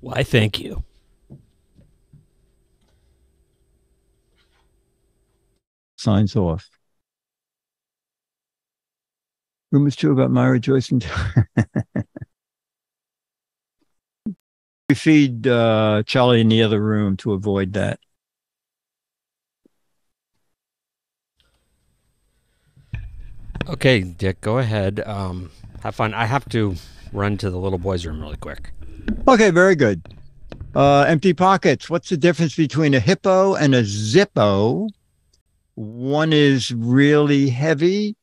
Why, thank you. Signs off. Rumors true about Myra Joyce and we feed uh, Charlie in the other room to avoid that. Okay, Dick, go ahead. Um, have fun. I have to run to the little boys' room really quick. Okay, very good. Uh, empty pockets. What's the difference between a hippo and a zippo? One is really heavy,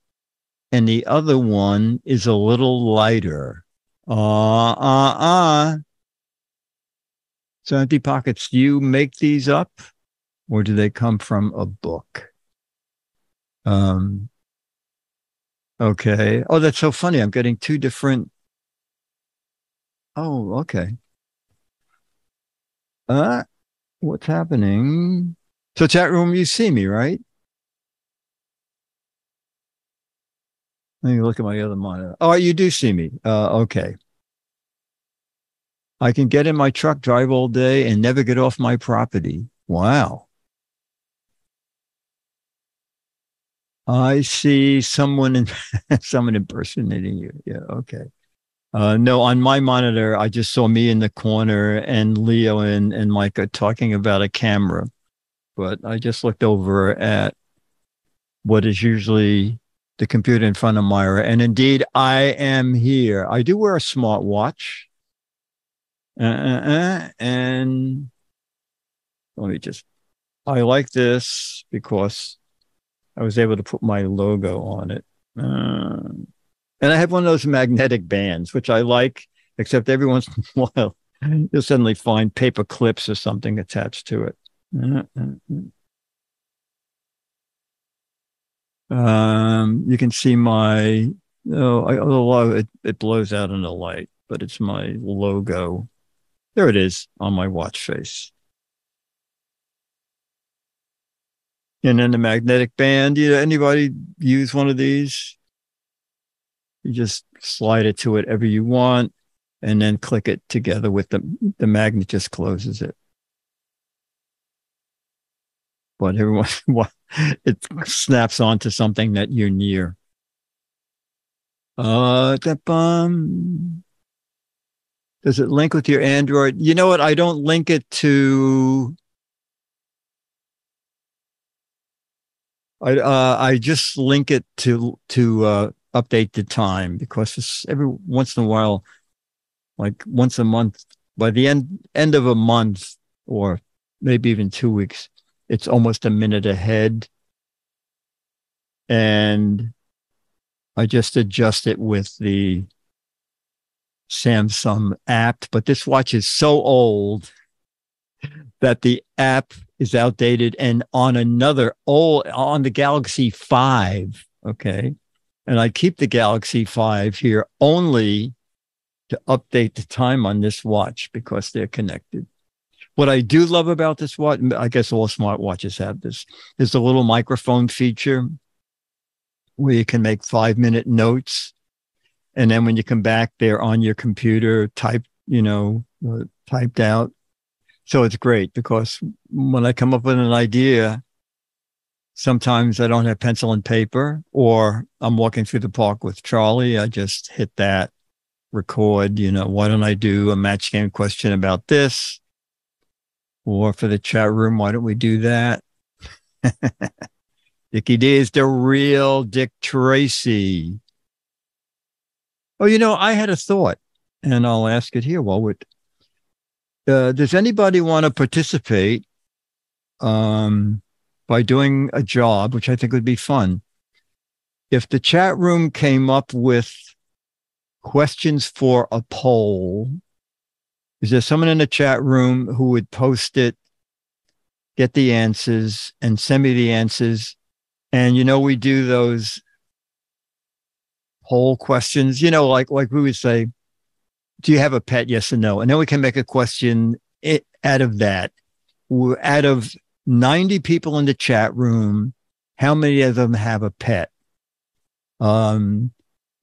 and the other one is a little lighter. Uh, uh, uh. So, empty pockets, do you make these up or do they come from a book? Um, okay. Oh, that's so funny. I'm getting two different. Oh, okay. Uh, what's happening? So, chat room, you see me, right? Let me look at my other monitor. Oh, you do see me. Uh, okay. I can get in my truck, drive all day, and never get off my property. Wow. I see someone in someone impersonating you. Yeah, okay. Uh, no, on my monitor, I just saw me in the corner and Leo and, and Micah talking about a camera. But I just looked over at what is usually the computer in front of Myra. And indeed, I am here. I do wear a smartwatch. Uh, uh, uh, and let me just, I like this because I was able to put my logo on it. Uh, and I have one of those magnetic bands, which I like, except every once in a while, you'll suddenly find paper clips or something attached to it. Um, you can see my, oh, I, although it, it blows out in the light, but it's my logo. There it is on my watch face. And then the magnetic band, you know, anybody use one of these? You just slide it to whatever you want and then click it together with the, the magnet just closes it. But every once in a while, it snaps onto something that you're near. Uh, does it link with your Android? You know what? I don't link it to. I uh, I just link it to to uh, update the time because it's every once in a while, like once a month. By the end end of a month, or maybe even two weeks, it's almost a minute ahead, and I just adjust it with the Samsung app, but this watch is so old that the app is outdated and on another old on the Galaxy 5. Okay. And I keep the Galaxy 5 here only to update the time on this watch because they're connected. What I do love about this watch, I guess all smartwatches have this, is the little microphone feature where you can make five minute notes and then when you come back they're on your computer typed you know uh, typed out so it's great because when i come up with an idea sometimes i don't have pencil and paper or i'm walking through the park with charlie i just hit that record you know why don't i do a match game question about this or for the chat room why don't we do that Dickie D is the real Dick Tracy. Oh, you know, I had a thought, and I'll ask it here. Well, would uh, does anybody want to participate um, by doing a job, which I think would be fun? If the chat room came up with questions for a poll, is there someone in the chat room who would post it, get the answers, and send me the answers? And you know, we do those poll questions, you know, like like we would say, do you have a pet? Yes or no. And then we can make a question out of that. Out of 90 people in the chat room, how many of them have a pet? Um,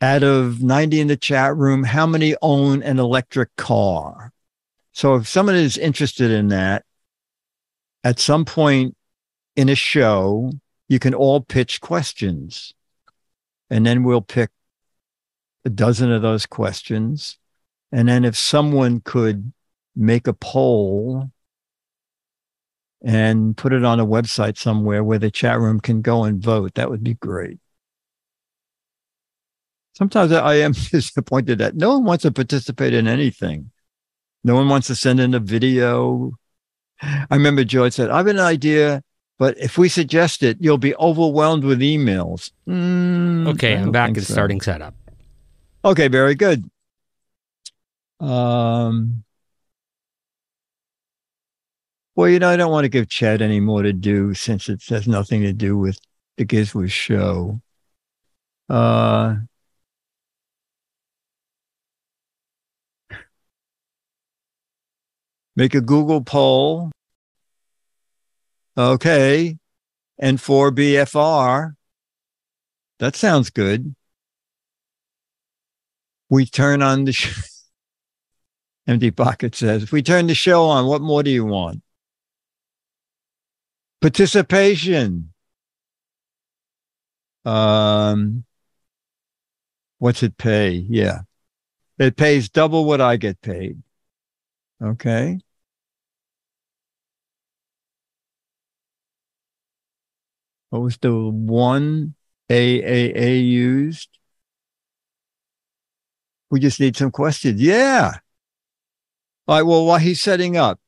out of 90 in the chat room, how many own an electric car? So if someone is interested in that, at some point in a show, you can all pitch questions. And then we'll pick a dozen of those questions. And then if someone could make a poll and put it on a website somewhere where the chat room can go and vote, that would be great. Sometimes I am disappointed that no one wants to participate in anything. No one wants to send in a video. I remember George said, I have an idea, but if we suggest it, you'll be overwhelmed with emails. Mm, okay, I'm back at so. starting setup. Okay, very good. Um, well, you know, I don't want to give Chad any more to do since it has nothing to do with the Gizmo show. Uh, make a Google poll. Okay. N4 BFR. That sounds good we turn on the. Empty Pocket says, if we turn the show on, what more do you want? Participation. Um, what's it pay? Yeah. It pays double what I get paid. Okay. What was the one AAA used? We just need some questions. Yeah. All right. Well, while he's setting up,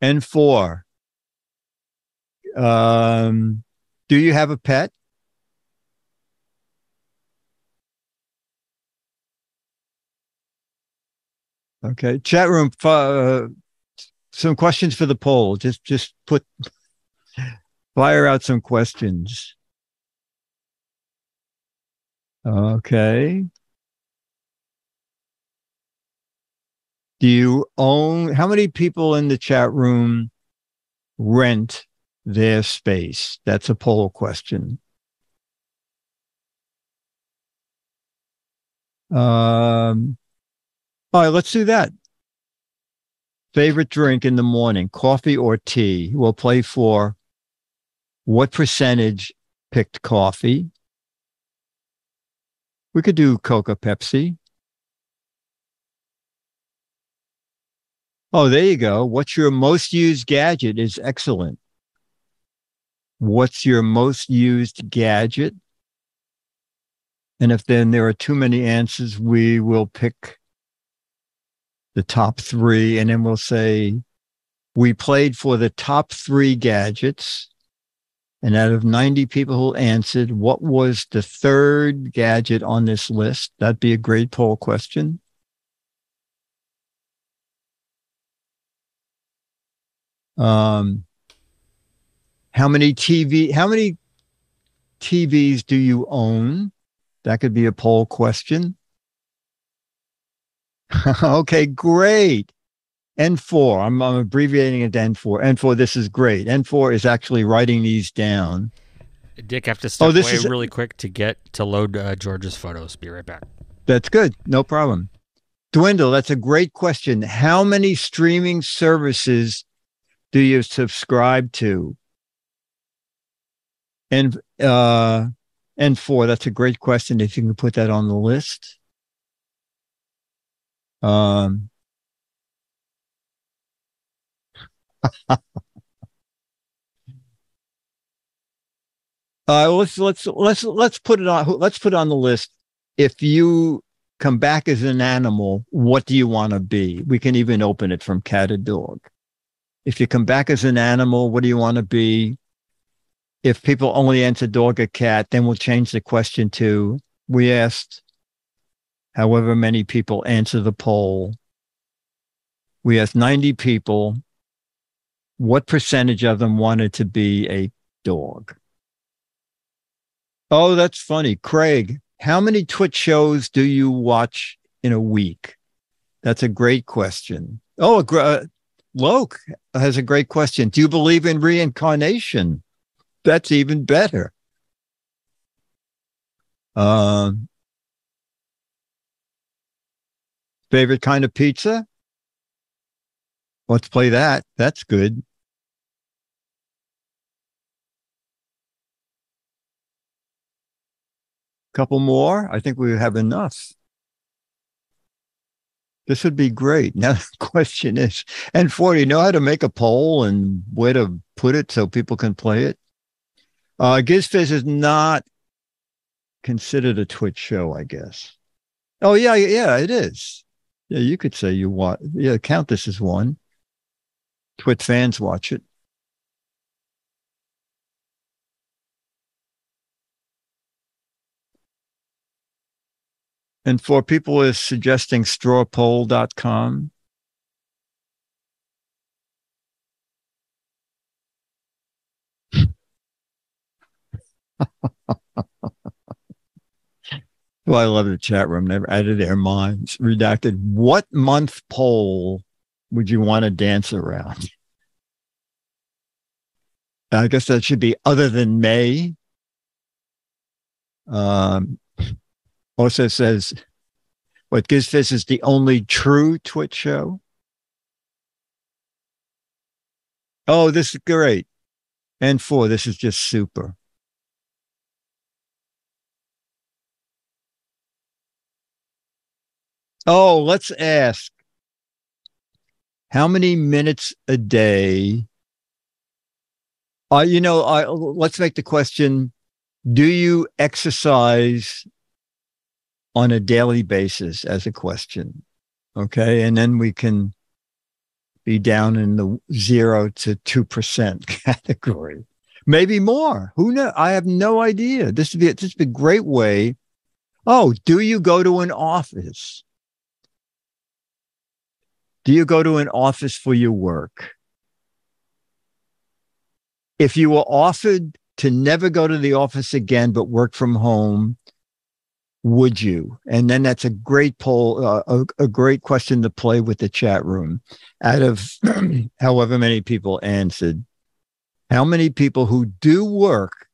and four. Um, do you have a pet? Okay. Chat room. Uh, some questions for the poll. Just, just put, fire out some questions. Okay. Do you own, how many people in the chat room rent their space? That's a poll question. Um, all right, let's do that. Favorite drink in the morning, coffee or tea? We'll play for what percentage picked coffee. We could do Coca Pepsi. Oh, there you go. What's your most used gadget is excellent. What's your most used gadget? And if then there are too many answers, we will pick the top three and then we'll say we played for the top three gadgets. And out of 90 people who answered, what was the third gadget on this list? That'd be a great poll question. Um, how many TV, how many TVs do you own? That could be a poll question. okay, great. N4, I'm, I'm abbreviating it to N4. N4, this is great. N4 is actually writing these down. Dick, I have to step Oh, this away is- really quick to get to load uh, George's photos. Be right back. That's good. No problem. Dwindle, that's a great question. How many streaming services do you subscribe to? And uh N4, that's a great question. If you can put that on the list. Um uh let's let's let's let's put it on let's put it on the list. If you come back as an animal, what do you want to be? We can even open it from cat or dog. If you come back as an animal, what do you want to be? If people only answer dog or cat, then we'll change the question to we asked however many people answer the poll. We asked 90 people, what percentage of them wanted to be a dog? Oh, that's funny. Craig, how many TWiT shows do you watch in a week? That's a great question. Oh, a uh, Loke has a great question. Do you believe in reincarnation? That's even better. Um, Favorite kind of pizza? Let's play that. That's good. Couple more. I think we have enough. This would be great. Now the question is, N4, know how to make a poll and where to put it so people can play it? Uh, GizFiz is not considered a TWiT show, I guess. Oh yeah, yeah, it is. Yeah, you could say you watch. Yeah, count this as one. TWiT fans watch it. And for people is suggesting strawpoll.com. well, I love the chat room. Never out of their minds. Redacted. What month poll would you want to dance around? I guess that should be other than May. Um, also says, what GizFiz is the only true TWiT show. Oh, this is great. N4, this is just super. Oh, let's ask how many minutes a day? Uh, you know, I, let's make the question Do you exercise on a daily basis as a question? Okay. And then we can be down in the zero to 2% category. Maybe more. Who knows? I have no idea. This would be, this would be a great way. Oh, do you go to an office? Do you go to an office for your work? If you were offered to never go to the office again, but work from home, would you? And then that's a great poll, uh, a, a, great question to play with the chat room. Out of however many people answered, how many people who do work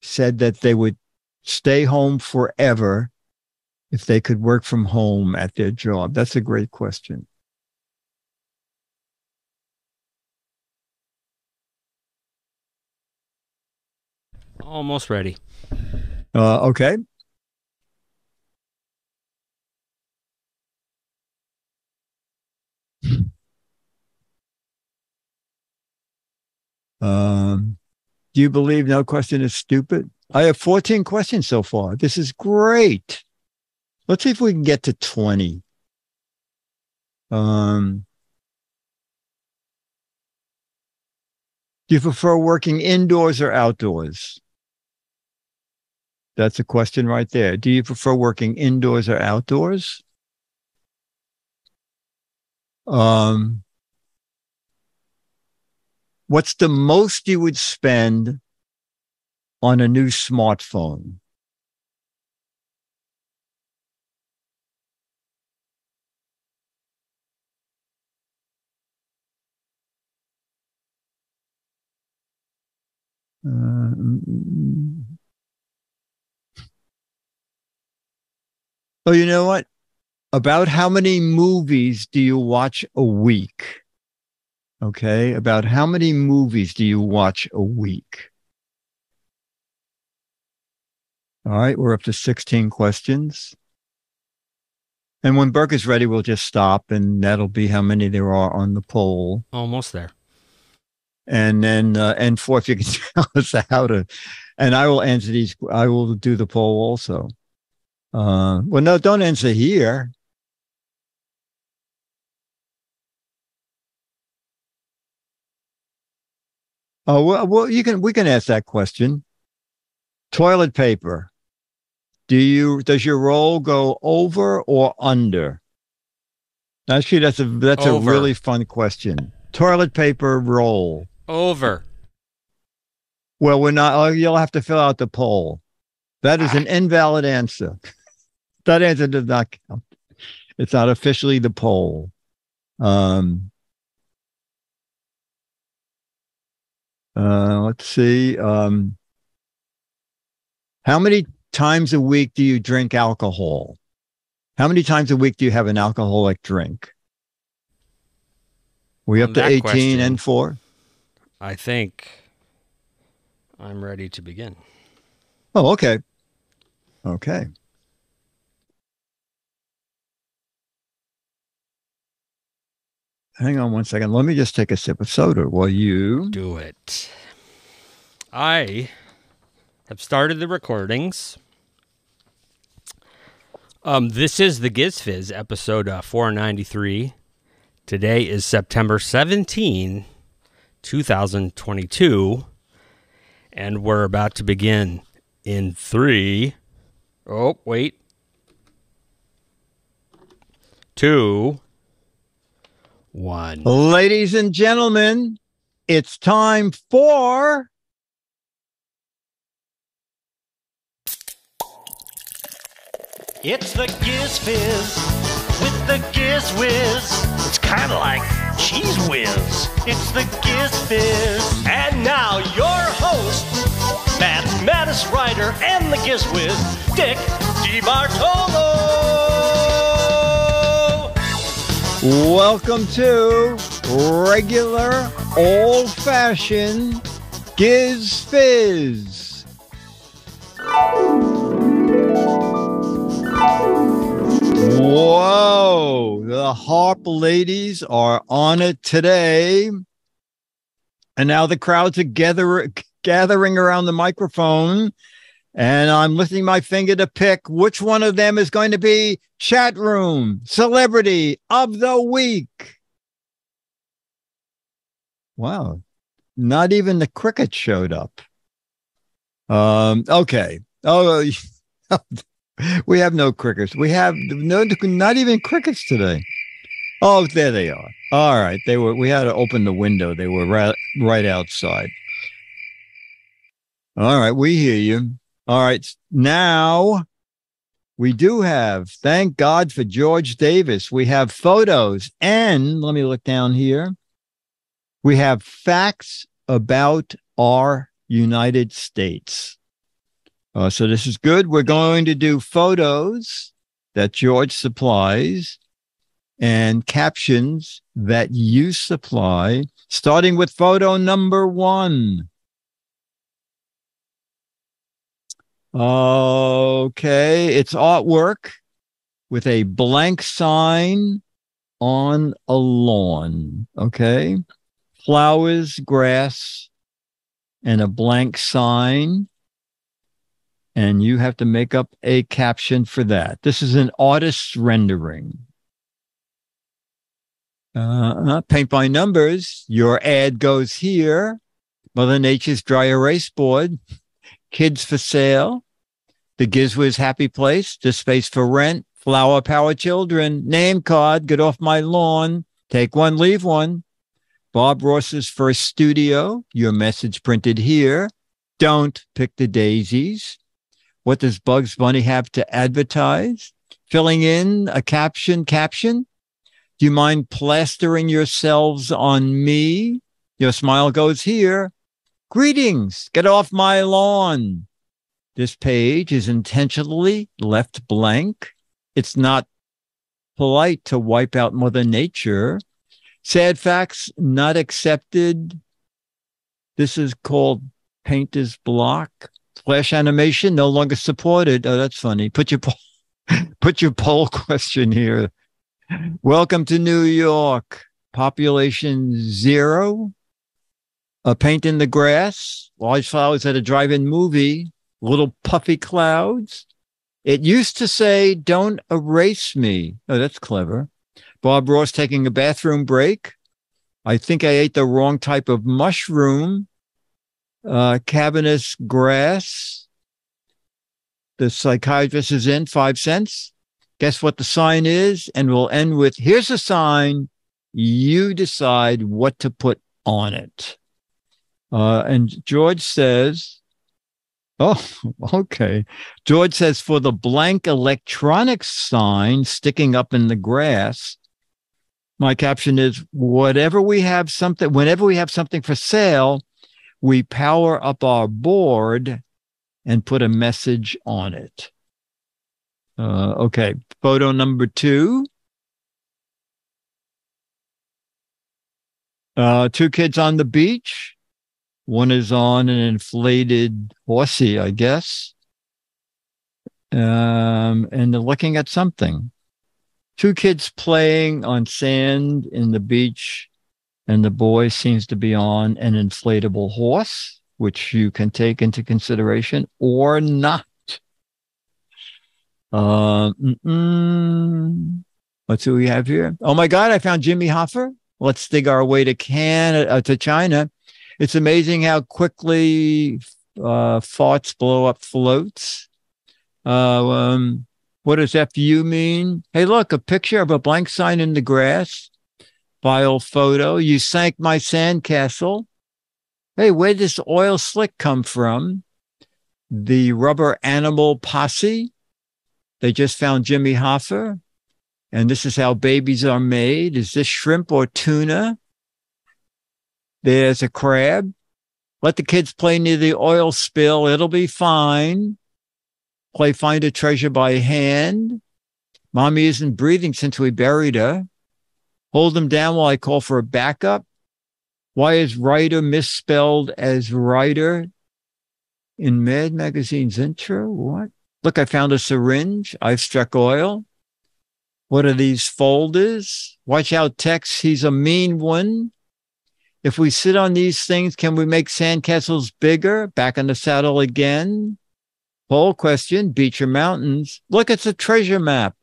said that they would stay home forever if they could work from home at their job? That's a great question. Almost ready. Uh, okay. Um, do you believe no question is stupid? I have 14 questions so far. This is great. Let's see if we can get to 20. Um, do you prefer working indoors or outdoors? That's a question right there. Do you prefer working indoors or outdoors? Um, what's the most you would spend on a new smartphone? Uh, mm, mm, mm. Oh, you know what? About how many movies do you watch a week? Okay. About how many movies do you watch a week? All right. We're up to 16 questions. And when Burke is ready, we'll just stop and that'll be how many there are on the poll. Almost there. And then, uh, and fourth, you can tell us how to, and I will answer these. I will do the poll also. Uh, well, no, don't answer here. Oh well, well, you can we can ask that question. Toilet paper. Do you does your roll go over or under? Actually, that's a that's over. a really fun question. Toilet paper roll. Over. Well, we're not. Oh, you'll have to fill out the poll. That is an invalid answer. that answer does not count. It's not officially the poll. Um, uh, let's see. Um, how many times a week do you drink alcohol? How many times a week do you have an alcoholic drink? We up to 18 question- and 4? I think I'm ready to begin. Oh, okay. Okay. Hang on one second. Let me just take a sip of soda while you. Do it. I have started the recordings. Um, this is the GizFiz episode uh, 493. Today is September 17, 2022. And we're about to begin in three. Oh, wait. Two. One. Ladies and gentlemen, it's time for. It's the Giz Fiz with the Giz Wiz. It's kind of like Cheez Whiz. It's the Giz Fiz. And now your host, Mad's maddest writer and the Giz Wiz, Dick DeBartolo. Welcome to regular old fashioned Giz Fiz. Whoa, the harp ladies are on it today. And now the crowds are gather, gathering around the microphone. And I'm lifting my finger to pick which one of them is going to be chat room celebrity of the week. Wow. Not even the cricket showed up. Um, okay. Oh, we have no crickets. We have no, not even crickets today. Oh, there they are. All right. They were, we had to open the window. They were right, right outside. All right. We hear you. All right. Now we do have, thank God for George Davis. We have photos and let me look down here. We have facts about our United States. Uh, so this is good. We're going to do photos that George supplies and captions that you supply, starting with photo number one. Okay, it's artwork with a blank sign on a lawn. Okay, flowers, grass, and a blank sign. And you have to make up a caption for that. This is an artist's rendering. Uh, paint by numbers. Your ad goes here. Mother Nature's dry erase board. Kids for sale. The GizWiz Happy Place. The space for rent. Flower Power Children. Name card. Get off my lawn. Take one, leave one. Bob Ross's first studio. Your message printed here. Don't pick the daisies. What does Bugs Bunny have to advertise? Filling in a caption caption. Do you mind plastering yourselves on me? Your smile goes here. Greetings. Get off my lawn. This page is intentionally left blank. It's not polite to wipe out Mother Nature. Sad facts not accepted. This is called Painter's Block. Flash animation no longer supported. Oh, that's funny. Put your poll, put your poll question here. Welcome to New York. Population zero. A paint in the grass. Large flowers at a drive-in movie. Little puffy clouds. It used to say, "Don't erase me." Oh, that's clever. Bob Ross taking a bathroom break. I think I ate the wrong type of mushroom uh, grass. The psychiatrist is in five cents. Guess what the sign is? And we'll end with here's a sign. You decide what to put on it. Uh, and George says, Oh, okay. George says for the blank electronic sign sticking up in the grass, my caption is whatever we have something, whenever we have something for sale, we power up our board and put a message on it. Uh, okay. Photo number two. Uh, two kids on the beach. One is on an inflated horsey, I guess. Um, and they're looking at something. Two kids playing on sand in the beach, and the boy seems to be on an inflatable horse, which you can take into consideration or not. Uh, let's see what we have here. Oh my God, I found Jimmy Hoffa. Let's dig our way to Canada, uh, to China. It's amazing how quickly uh, blow up floats. Uh, um, what does FU mean? Hey, look, a picture of a blank sign in the grass. File photo. You sank my sandcastle. Hey, where does oil slick come from? The rubber animal posse. They just found Jimmy Hoffa. And this is how babies are made. Is this shrimp or tuna? There's a crab. Let the kids play near the oil spill. It'll be fine. Play find a treasure by hand. Mommy isn't breathing since we buried her. Hold them down while I call for a backup. Why is writer misspelled as writer in Mad Magazine's intro? What? Look, I found a syringe. I've struck oil. What are these folders? Watch out, Tex. He's a mean one. If we sit on these things, can we make sandcastles bigger? Back on the saddle again. Poll question Beecher Mountains. Look, it's a treasure map.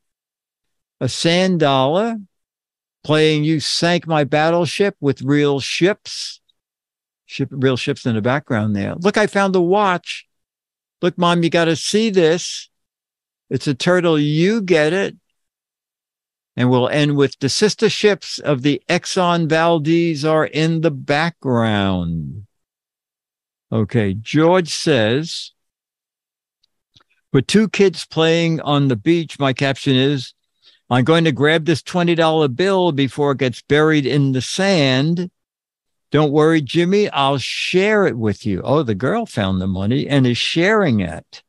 A sand dollar playing You Sank My Battleship with real ships. Ship, real ships in the background there. Look, I found a watch. Look, mom, you got to see this. It's a turtle. You get it. And we'll end with the sister ships of the Exxon Valdez are in the background. Okay, George says, with two kids playing on the beach, my caption is, I'm going to grab this $20 bill before it gets buried in the sand. Don't worry, Jimmy, I'll share it with you. Oh, the girl found the money and is sharing it.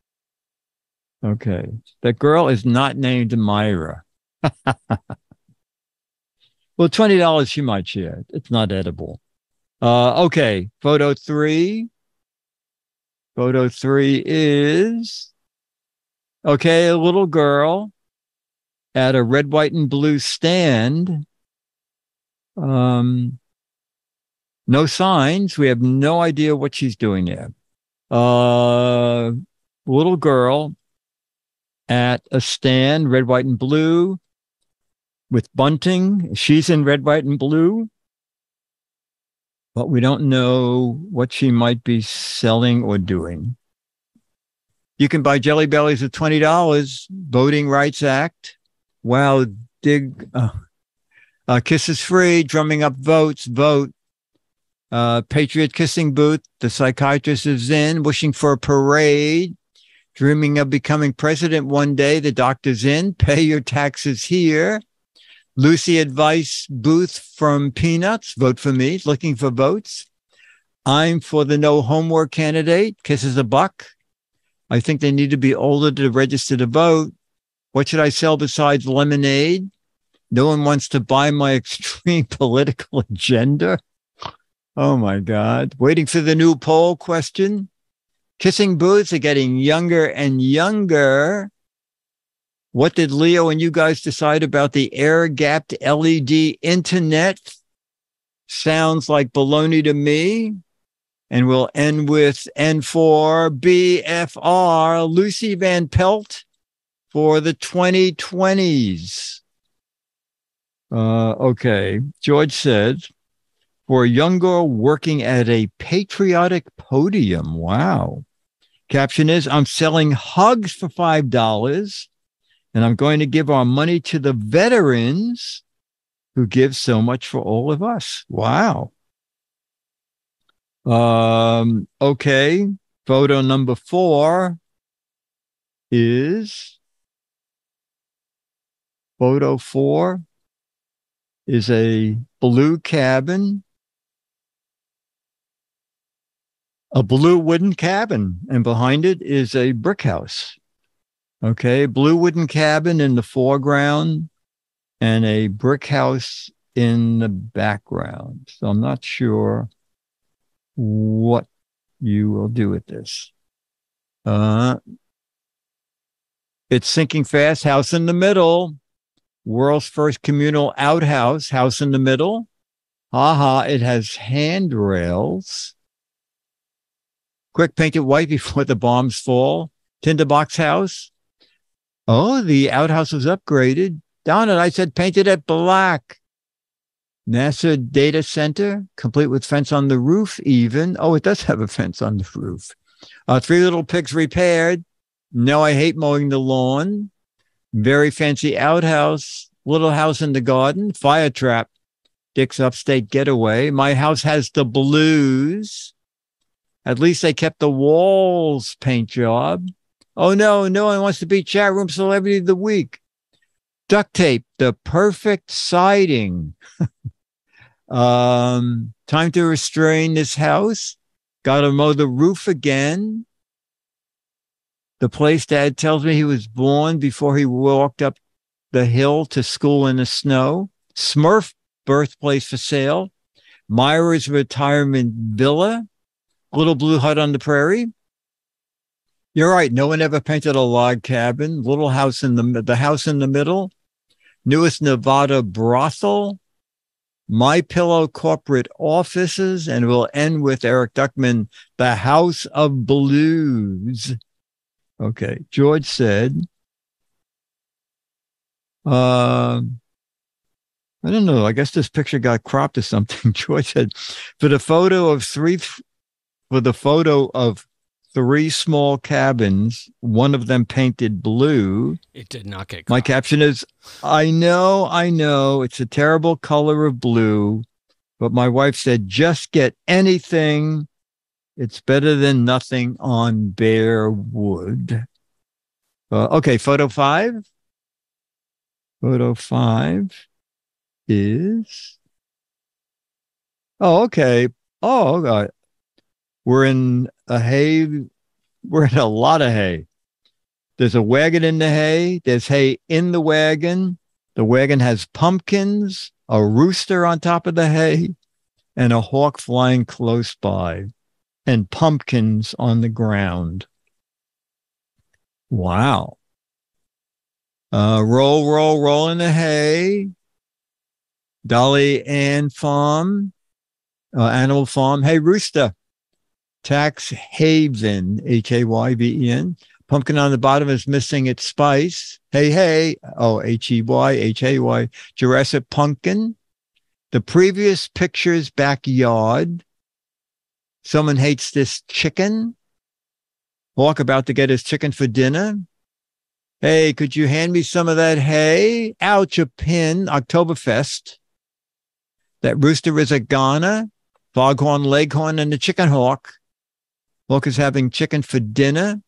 Okay. The girl is not named Myra. well, twenty dollars she might share. It's not edible. Uh, okay, photo three. Photo three is okay. A little girl at a red, white, and blue stand. Um, no signs. We have no idea what she's doing there. Uh, little girl at a stand, red, white, and blue with bunting. She's in red, white, and blue. But we don't know what she might be selling or doing. You can buy Jelly Bellies at $20. Voting Rights Act. Wow. Dig. Uh, uh, kisses free. Drumming up votes. Vote. Uh, Patriot kissing booth. The psychiatrist is in. Wishing for a parade. Dreaming of becoming president one day. The doctor's in. Pay your taxes here. Lucy Advice Booth from Peanuts. Vote for me. Looking for votes. I'm for the no homework candidate. Kisses a buck. I think they need to be older to register to vote. What should I sell besides lemonade? No one wants to buy my extreme political agenda. Oh my God. Waiting for the new poll question. Kissing booths are getting younger and younger. What did Leo and you guys decide about the air gapped LED internet? Sounds like baloney to me. And we'll end with N4 BFR, Lucy Van Pelt for the 2020s. Uh, okay. George said, for a young girl working at a patriotic podium. Wow. Caption is, I'm selling hugs for $5 and I'm going to give our money to the veterans who give so much for all of us. Wow. Um, okay. Photo number four is photo four is a blue cabin, a blue wooden cabin, and behind it is a brick house. Okay, blue wooden cabin in the foreground and a brick house in the background. So I'm not sure what you will do with this. Uh, it's sinking fast. House in the middle. World's first communal outhouse. House in the middle. Haha, it has handrails. Quick paint it white before the bombs fall. Tinderbox house. Oh, the outhouse was upgraded. Down it, I said painted it black. NASA data center, complete with fence on the roof, even. Oh, it does have a fence on the roof. Uh, three little pigs repaired. No, I hate mowing the lawn. Very fancy outhouse, little house in the garden, fire trap. Dick's upstate getaway. My house has the blues. At least they kept the walls paint job. Oh no, no one wants to be chat room celebrity of the week. Duct tape, the perfect siding. um, time to restrain this house. Got to mow the roof again. The place dad tells me he was born before he walked up the hill to school in the snow. Smurf birthplace for sale. Myra's retirement villa. Little blue hut on the prairie. You're right. No one ever painted a log cabin. Little house in the the house in the middle. Newest Nevada brothel. My Pillow corporate offices, and we'll end with Eric Duckman, the House of Blues. Okay, George said, uh, I don't know. I guess this picture got cropped or something. George said, for the photo of three, for the photo of three small cabins, one of them painted blue. It did not get. My caption is I know, I know, it's a terrible color of blue, but my wife said just get anything. It's better than nothing on bare wood. Uh, okay, photo five. Photo five is. Oh, okay. Oh, God. We're in a hay. We're in a lot of hay. There's a wagon in the hay. There's hay in the wagon. The wagon has pumpkins, a rooster on top of the hay, and a hawk flying close by, and pumpkins on the ground. Wow. Uh, roll, roll, roll in the hay. Dolly Ann Farm, uh, Animal Farm. Hey, Rooster. Tax Haven, H A Y V E N. Pumpkin on the bottom is missing its spice. Hey, hey. Oh, H E Y, H A Y. Jurassic Pumpkin. The previous picture's backyard. Someone hates this chicken. Hawk about to get his chicken for dinner. Hey, could you hand me some of that hay? Ouch, a pin. Oktoberfest. That rooster is a Ghana. Foghorn, Leghorn, and the chicken hawk. Hawk is having chicken for dinner.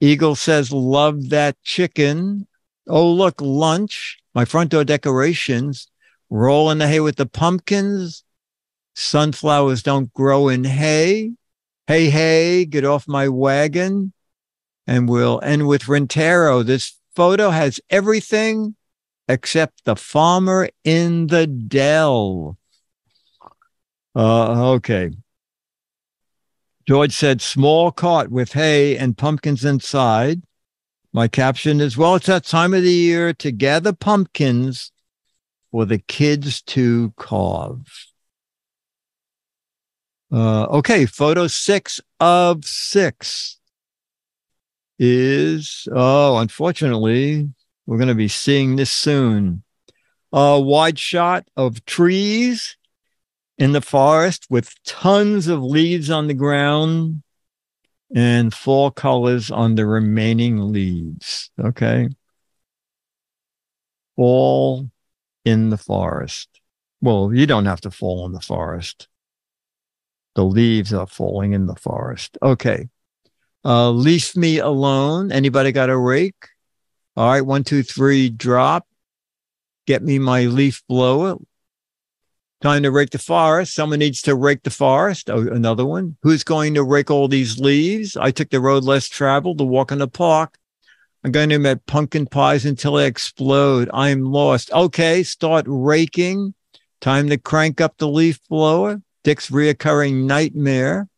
Eagle says, love that chicken. Oh, look, lunch. My front door decorations. Roll in the hay with the pumpkins. Sunflowers don't grow in hay. Hey, hey, get off my wagon. And we'll end with Rentero. This photo has everything except the farmer in the dell. Uh, okay. George said, small cart with hay and pumpkins inside. My caption is, well, it's that time of the year to gather pumpkins for the kids to carve. Uh, okay, photo six of six is, oh, unfortunately, we're going to be seeing this soon. A wide shot of trees in the forest with tons of leaves on the ground and fall colors on the remaining leaves. Okay. Fall in the forest. Well, you don't have to fall in the forest. The leaves are falling in the forest. Okay. Uh, leave me alone. Anybody got a rake? All right. One, two, three, drop. Get me my leaf blower. Time to rake the forest. Someone needs to rake the forest. Oh, another one. Who's going to rake all these leaves? I took the road less traveled to walk in the park. I'm going to make pumpkin pies until they explode. I'm lost. Okay, start raking. Time to crank up the leaf blower. Dick's reoccurring nightmare.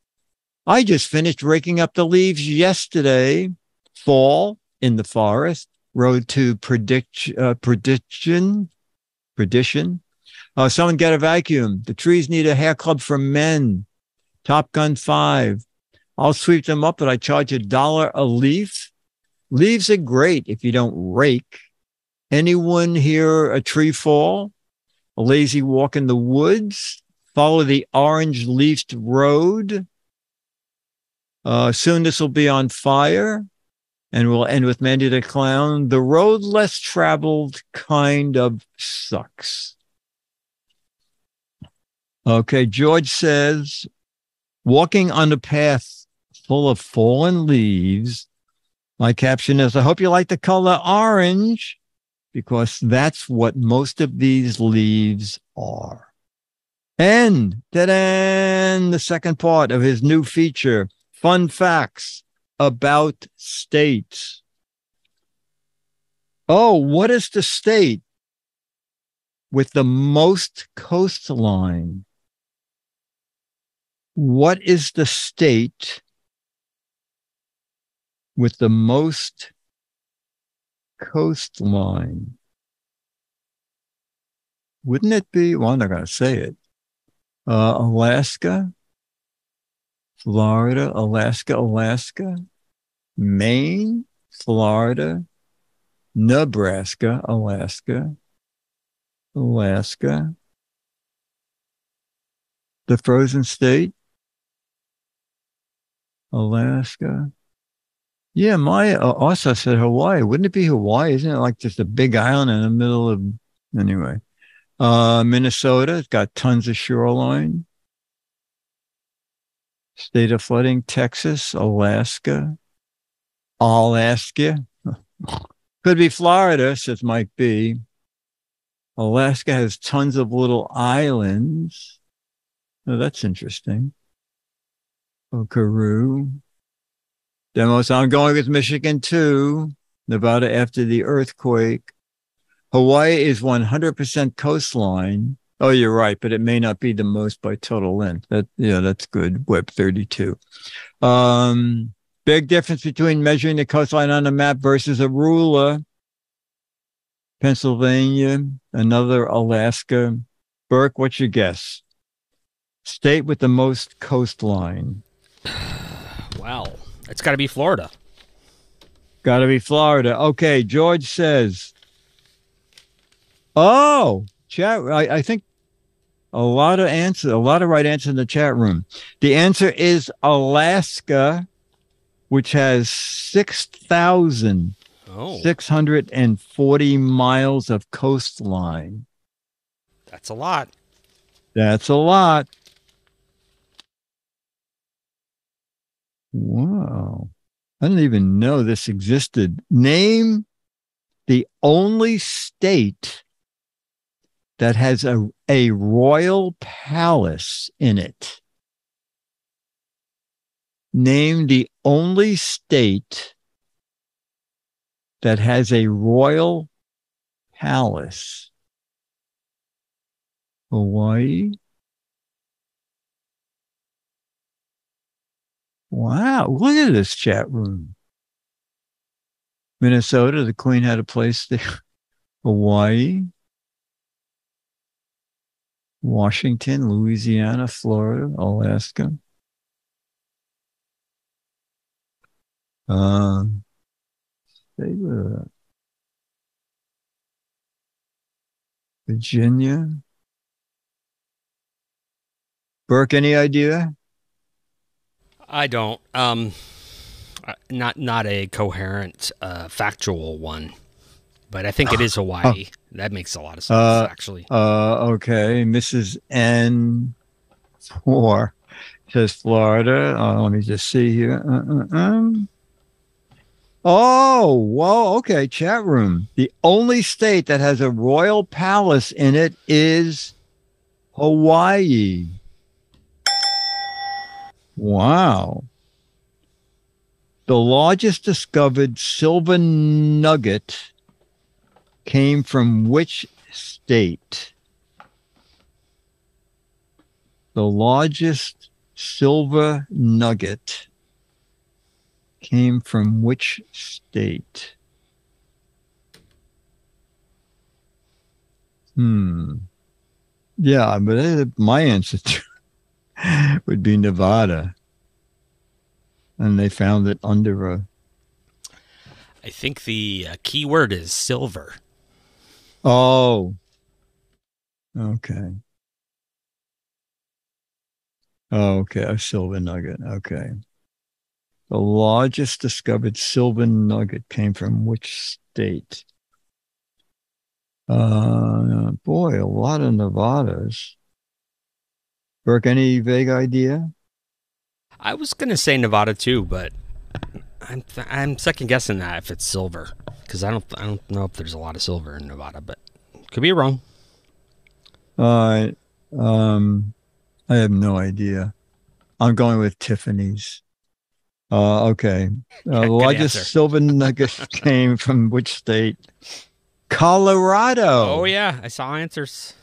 I just finished raking up the leaves yesterday. Fall in the forest. Road to predict, uh, prediction. Perdition. Uh, someone get a vacuum. The trees need a hair club for men. Top Gun 5. I'll sweep them up, but I charge a dollar a leaf. Leaves are great if you don't rake. Anyone hear a tree fall? A lazy walk in the woods? Follow the orange leafed road? Uh, soon this will be on fire. And we'll end with Mandy the Clown. The road less traveled kind of sucks. Okay, George says, walking on a path full of fallen leaves. My caption is, I hope you like the color orange because that's what most of these leaves are. And then the second part of his new feature, fun facts about states. Oh, what is the state with the most coastline? What is the state with the most coastline? Wouldn't it be? Well, I'm not going to say it. Uh, Alaska, Florida, Alaska, Alaska, Maine, Florida, Nebraska, Alaska, Alaska, the frozen state, Alaska. Yeah, my uh, also said Hawaii. Wouldn't it be Hawaii? Isn't it like just a big island in the middle of anyway? Uh, Minnesota, it's got tons of shoreline. State of flooding, Texas, Alaska, Alaska. Could be Florida, says Mike B. Alaska has tons of little islands. Oh, that's interesting. Okaroo. Demos, I'm going with Michigan too. Nevada after the earthquake. Hawaii is 100% coastline. Oh, you're right, but it may not be the most by total length. That yeah, that's good. Web 32. Um, big difference between measuring the coastline on a map versus a ruler. Pennsylvania, another Alaska. Burke, what's your guess? State with the most coastline. Wow. It's got to be Florida. Got to be Florida. Okay, George says. Oh, chat. I, I think a lot of answer, a lot of right answers in the chat room. The answer is Alaska, which has six thousand Oh, six hundred and forty miles of coastline. that's a lot. That's a lot. Wow. I didn't even know this existed. Name the only state that has a, a royal palace in it. Name the only state that has a royal palace. Hawaii. Wow, look at this chat room. Minnesota, the Queen had a place there. Hawaii, Washington, Louisiana, Florida, Alaska. Um, they were Virginia. Burke, any idea? I don't. Um, not not a coherent, uh, factual one, but I think it is Hawaii. That makes a lot of sense, Uh, actually. Uh, okay, Mrs. N four says Florida. Uh, let me just see here. Uh, uh, um. Oh, whoa. Okay, chat room. The only state that has a royal palace in it is Hawaii. Wow. The largest discovered silver nugget came from which state? The largest silver nugget came from which state? Hmm. Yeah, but my answer would be Nevada. And they found it under a. I think the uh, key word is silver. Oh. Okay. Oh, okay. A silver nugget. Okay. The largest discovered silver nugget came from which state? Uh, boy, a lot of Nevadas. Burke, any vague idea? I was gonna say Nevada too, but I'm I'm second guessing that if it's silver because I don't I don't know if there's a lot of silver in Nevada, but could be wrong. Uh, um, I have no idea. I'm going with Tiffany's. Uh, okay. Uh, the largest answer. silver nugget came from which state? Colorado. Oh yeah, I saw answers.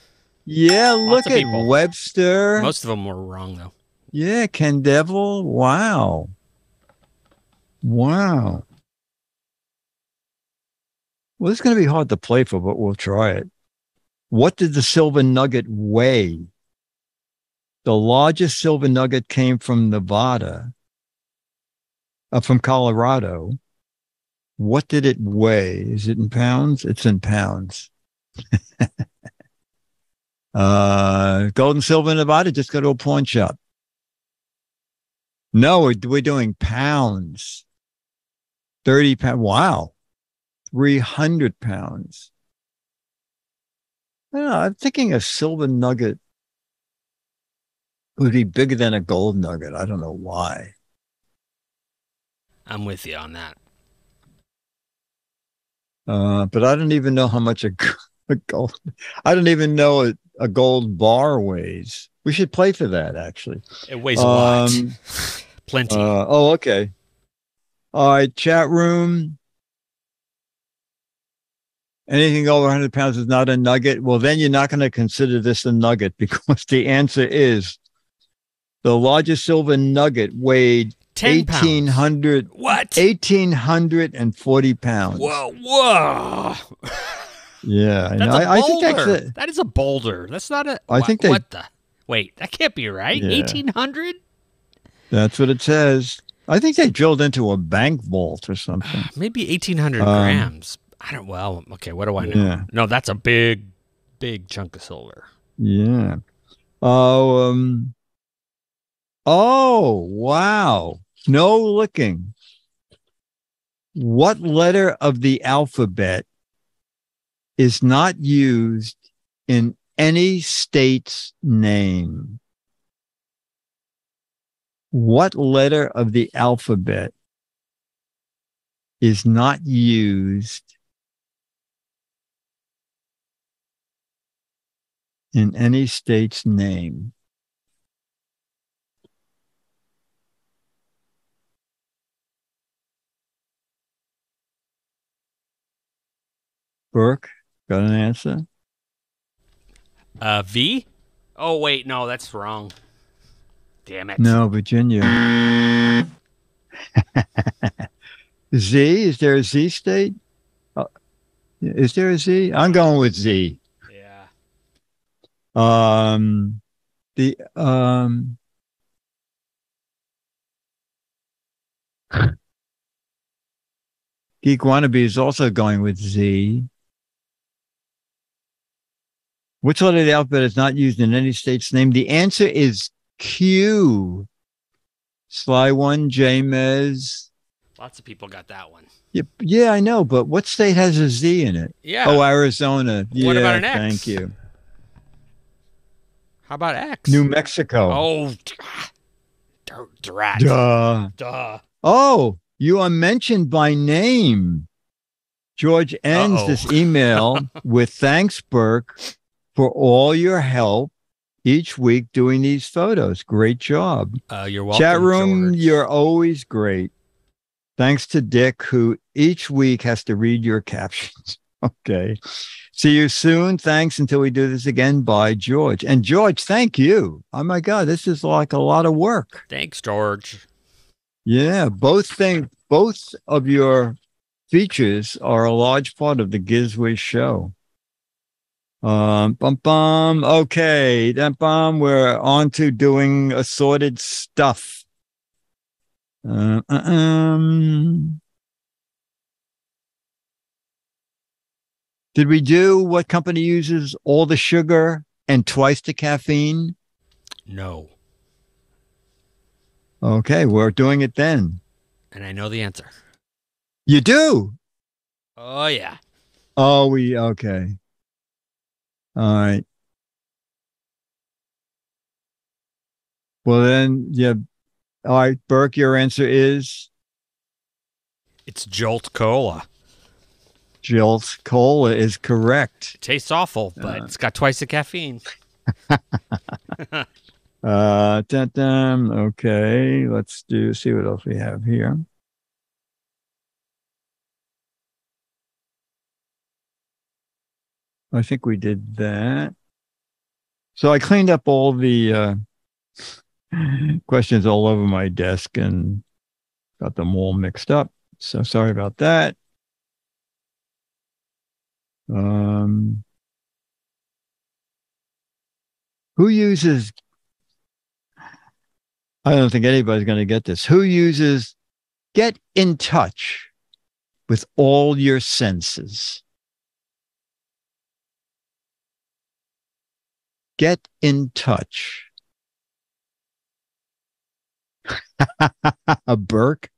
Yeah, look at people. Webster. Most of them were wrong though. yeah, Ken Devil. Wow. Wow. Well, it's going to be hard to play for, but we'll try it. What did the silver nugget weigh? The largest silver nugget came from Nevada, uh, from Colorado. What did it weigh? Is it in pounds? It's in pounds. uh, gold and silver in Nevada, just go to a pawn shop. No, we're, we're doing pounds. 30 pounds. Wow. 300 pounds. I don't know, I'm thinking a silver nugget would be bigger than a gold nugget. I don't know why. I'm with you on that. Uh, but I don't even know how much a gold. I don't even know a, a gold bar weighs. We should play for that, actually. It weighs a lot. Um, Plenty. Uh, oh, okay. All right, chat room. Anything over 100 pounds is not a nugget. Well, then you're not going to consider this a nugget because the answer is the largest silver nugget weighed 10 pounds. 1,800, What? 1,840 pounds. Whoa, whoa. Yeah, I, know. a I, I think that's it. That is a boulder. That's not a. I wha- think they- What the? Wait, that can't be right. Yeah. 1800? That's what it says. I think they drilled into a bank vault or something. Maybe 1800 Um, grams. I don't. Well, okay. What do I know? Yeah. No, that's a big, big chunk of silver. Yeah. Oh, um, oh, wow. No looking. What letter of the alphabet is not used in any state's name? What letter of the alphabet is not used in any state's name? Burke, got an answer? Uh, V? Oh, wait. No, that's wrong. Damn it. No, Virginia. Z? Is there a Z state? Uh, is there a Z? I'm going with Z. Yeah. Um, the um, Geek Wannabe is also going with Z. Which letter of the alphabet is not used in any state's name? The answer is Q. Sly One, Jamez. Lots of people got that one. Yeah, yeah, I know, but what state has a Z in it? Yeah. Oh, Arizona. What yeah, about an X? Thank you. How about X? New Mexico. Oh, drat. Duh. Duh. Oh, you are mentioned by name. George ends Uh-oh. this email with thanks, Burke, for all your help each week doing these photos. Great job. Uh, you're welcome. Chat room, George. you're always great. Thanks to Dick, who each week has to read your captions. Okay. See you soon. Thanks until we do this again. Bye, George. And George, thank you. Oh my God, this is like a lot of work. Thanks, George. Yeah, both things, both of your features are a large part of the GizWiz show. Um, bum bum. Okay, that bum. We're on to doing assorted stuff. Uh, um. Did we do what company uses all the sugar and twice the caffeine? No. Okay, we're doing it then. And I know the answer. You do? Oh, yeah. Oh, we okay. All right. Well, then, yeah. All right, Burke, your answer is It's Jolt Cola. Jolt Cola is correct. It tastes awful, but Uh. it's got twice the caffeine. Uh, dun, dun, okay, let's do see what else we have here. I think we did that. So I cleaned up all the uh, questions all over my desk and got them all mixed up. So sorry about that. Um, who uses I don't think anybody's going to get this. Who uses get in touch with all your senses? Get in touch. A Burke,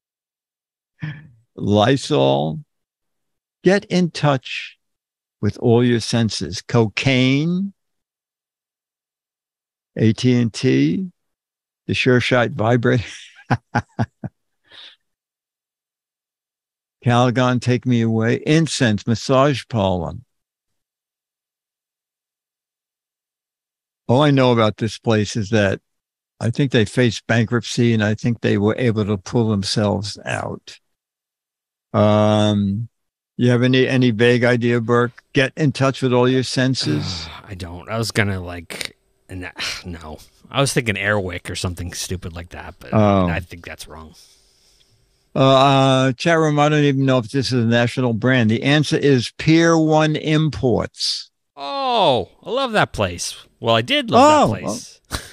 Lysol. Get in touch with all your senses. Cocaine, AT&T, the Sure Shot vibrator. Calgon, take me away. Incense, massage parlor. All I know about this place is that I think they faced bankruptcy and I think they were able to pull themselves out. Um, you have any any vague idea, Burke? Get in touch with all your senses. I don't. I was gonna like, n- no. I was thinking Airwick or something stupid like that, but Oh. I think that's wrong. Uh, uh, chat room, I don't even know if this is a national brand. The answer is Pier One Imports. Oh, I love that place. Well, I did love Oh, that place.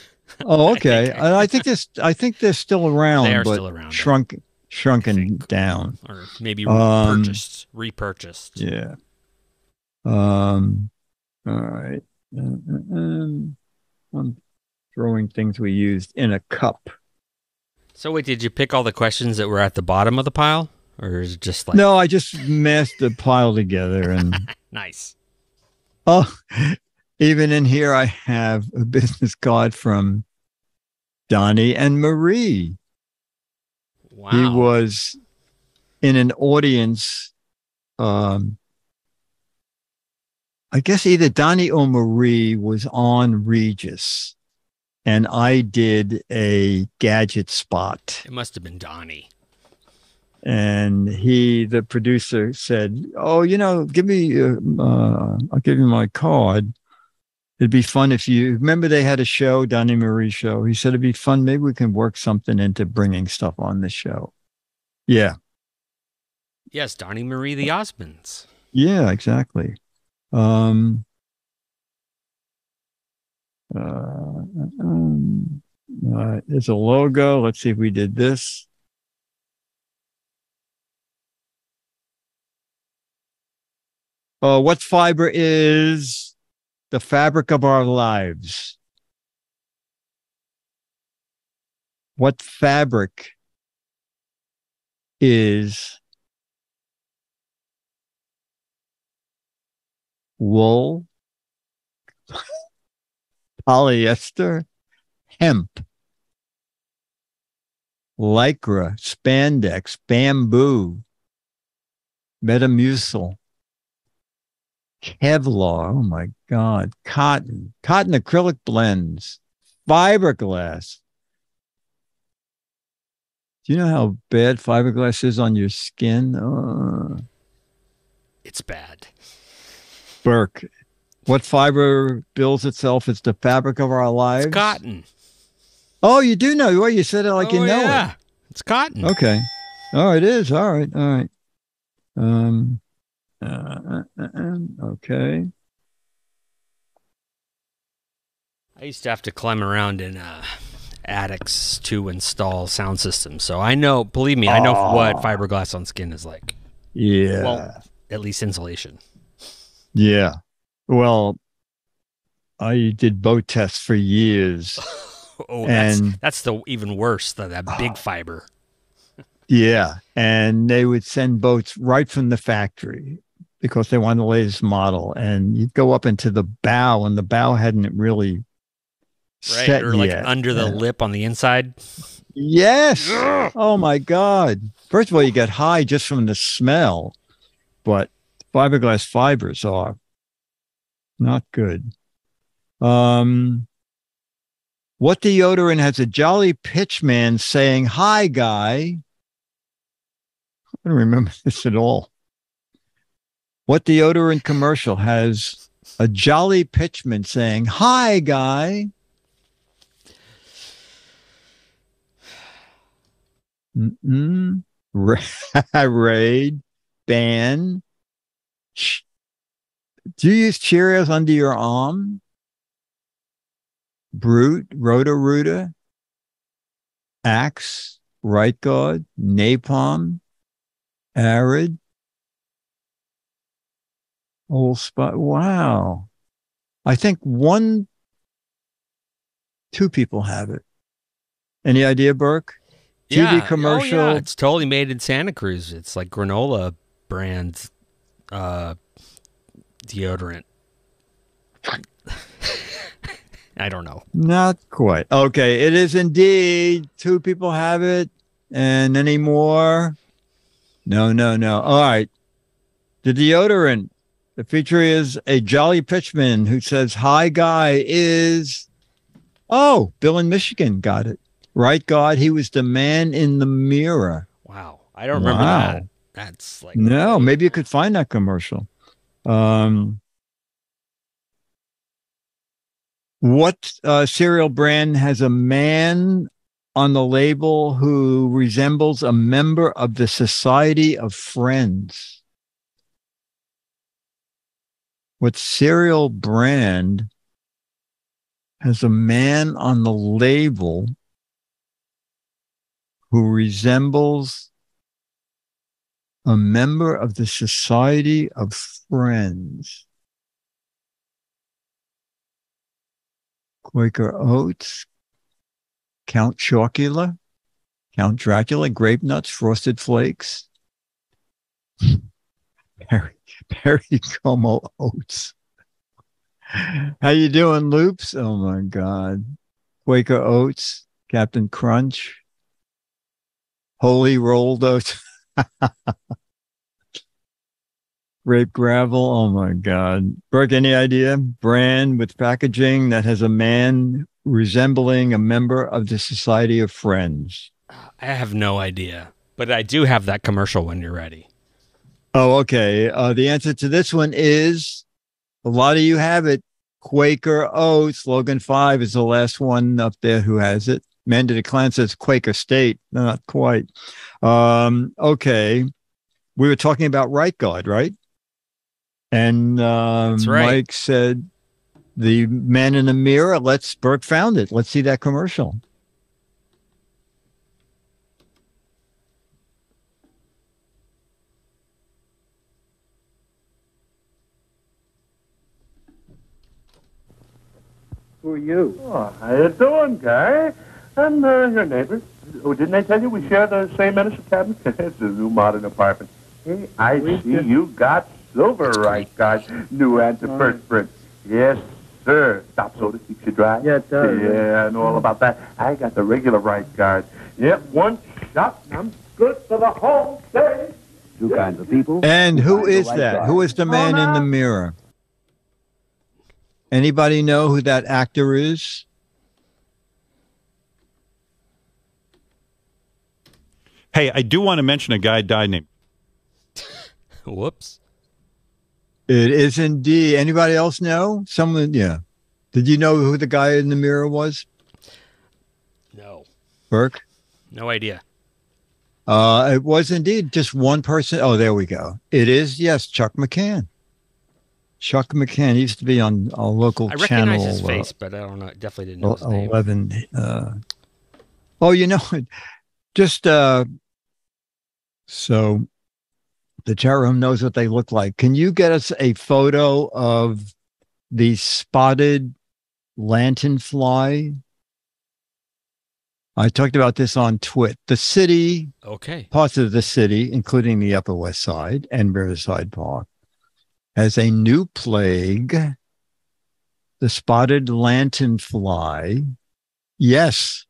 Oh, okay. think- I, I think this. I think they're still around, They are but still around, shrunk, I shrunken down. or maybe Um, repurchased. repurchased. Yeah. Um. All right. Um, I'm throwing things we used in a cup. So wait, did you pick all the questions that were at the bottom of the pile, or is it just like no, I just mashed the pile together, and nice? Oh, even in here, I have a business card from Donnie and Marie. Wow. he was in an audience um i guess either donnie or marie was on regis and i did a gadget spot It must have been Donnie. And he the producer said oh you know give me uh, uh, i'll give you my card it'd be fun if you remember they had a show donnie marie show he said it'd be fun maybe we can work something into bringing stuff on the show yeah Yes, Donnie Marie the Osmonds. Yeah, exactly. Um, uh, um, uh, there's a logo. Let's see if we did this. Uh, what fiber is the fabric of our lives? What fabric is wool, polyester, hemp, lycra, spandex, bamboo, metamucil, Kevlar. Oh my God. Cotton, cotton acrylic blends, fiberglass, Do you know how bad fiberglass is on your skin? Uh, It's bad. Burke, what fiber builds itself It's the fabric of our lives? It's cotton. Oh, you do know. Well, you said it like you Oh, know yeah. It's cotton. Okay. Oh, it is. All right. All right. Um. Uh, uh, uh, uh, okay. I used to have to climb around in uh, attics to install sound systems, so I know. Believe me, I know what fiberglass on skin is like. Yeah. Well, at least insulation. yeah. Well, I did boat tests for years. Oh, that's And- that's the even worse than that big fiber. Yeah. And they would send boats right from the factory because they wanted the latest model. And you'd go up into the bow, and the bow hadn't really Right, set or like yet. under the Yeah. lip on the inside. Yes. Oh my God. First of all, you get high just from the smell, but fiberglass fibers are not good. Um, what deodorant has a jolly pitchman saying, Hi, guy? I don't remember this at all. What deodorant commercial has a jolly pitchman saying, Hi, guy? Mm-mm. Raid, ban. Do you use Cheerios under your arm? Brute, Roto Rooter, Axe, Right Guard, Napalm, Arid, Old Spot. Wow. I think one, two people have it. Any idea, Burke? TV yeah. commercial. Oh, yeah. It's totally made in Santa Cruz. It's like granola brand uh, deodorant. I don't know. Not quite. Okay, it is indeed. Two people have it. And any more? No, no, no. All right. The deodorant. The feature is a jolly pitchman who says, Hi, guy is. Oh, Bill in Michigan got it. Right Guard. He was the man in the mirror. Wow. I don't remember Wow. that. That's like No, maybe you could find that commercial. Um, what uh, cereal brand has a man on the label who resembles a member of the Society of Friends? What cereal brand has a man on the label who resembles a member of the Society of Friends. Quaker Oats, Count Chocula, Count Dracula, Grape Nuts, Frosted Flakes, Perry, Perry Como Oats. How you doing, Loops? Oh my God. Quaker Oats, Captain Crunch, Holy Rolled Oats. Grape gravel. Oh my God. Burke, any idea? Brand with packaging that has a man resembling a member of the Society of Friends. I have no idea. But I do have that commercial when you're ready. Oh, okay. Uh, the answer to this one is a lot of you have it. Quaker Oats. Logan 5 is the last one up there who has it. Amanda DeClan says Quaker State. Not quite. Um, okay. We were talking about Right Guard, right? And um, right. Mike said the man in the mirror. Let's Burke found it. Let's see that commercial. Who are you? Oh, how you doing, Guy? I'm uh, your neighbor. Oh, didn't I tell you we share the same medicine cabinet? it's a new modern apartment. Hey, I We see just- you got silver right, guy. New antiperspirant. Yes, sir. Stop soda keeps you dry. Yeah, it does. Yeah, I know all about that. I got the regular right guard. Yep, one shot. and I'm good for the whole day. Two kinds of people. And who Find the is right that? guy. Who is the man in the mirror? Anybody know who that actor is? Hey, I do want to mention a guy died named. Whoops. It is indeed. Anybody else know? Someone, yeah. Did you know who the guy in the mirror was? No. Burke? No idea. Uh, it was indeed just one person. Oh, there we go. It is, yes, Chuck McCann. Chuck McCann used to be on a local I channel. recognize his uh, face, but I don't know. Definitely didn't know his name. 11 uh, oh you know just uh so the chat room knows what they look like can you get us a photo of the spotted lanternfly i talked about this on TWiT the city Okay. parts of the city including the upper west side and riverside park has a new plague the spotted lanternfly Yes.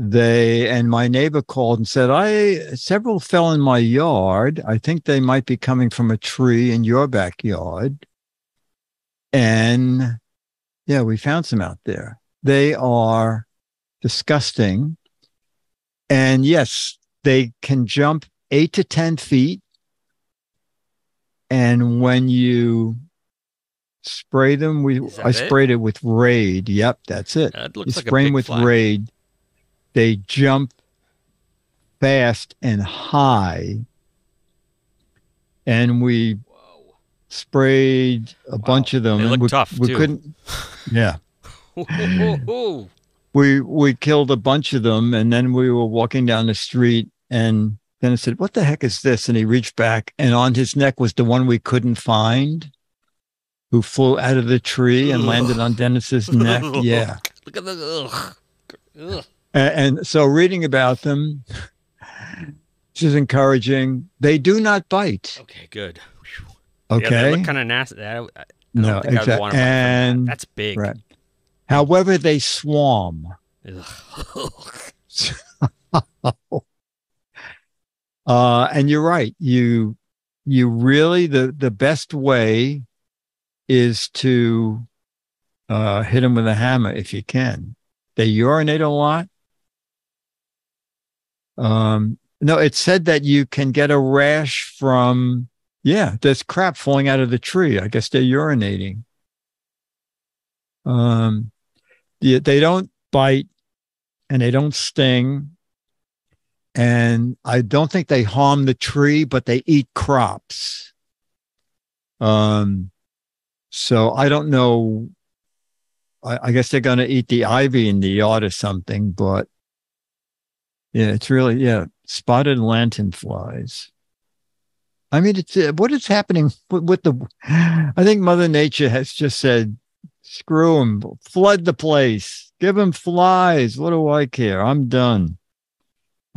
They and my neighbor called and said, I several fell in my yard. I think they might be coming from a tree in your backyard. And yeah, we found some out there. They are disgusting. And yes, they can jump eight to 10 feet. And when you spray them, we I sprayed it with Raid. Yep, that's it. That You looks like spray them with fly. Raid. They jump fast and high. And we Whoa. sprayed a bunch of them. They look we, tough, we too. couldn't. Yeah, we we killed a bunch of them, and then we were walking down the street, and then I said, "What the heck is this?" And he reached back, and on his neck was the one we couldn't find, who flew out of the tree and landed on Dennis's neck. Yeah. Look at the. Ugh. Ugh. A- And, so reading about them, which is encouraging. They do not bite. Okay, good. Okay. Yeah, they look kind of nasty. I, I no, exactly. want to run from And that. That's big. right. However, they swarm. Uh, and you're right. You you really the the best way is to uh, hit them with a hammer if you can. They urinate a lot. Um, no, it said that you can get a rash from yeah, there's crap falling out of the tree. I guess they're urinating. Um, they, they don't bite and they don't sting and I don't think they harm the tree, but they eat crops. Um, so I don't know. I, I guess they're going to eat the ivy in the yard or something, but yeah, it's really yeah, spotted lantern flies. I mean, it's uh, what is happening with, with the. I think Mother Nature has just said, "Screw them, flood the place, give them flies. What do I care? I'm done."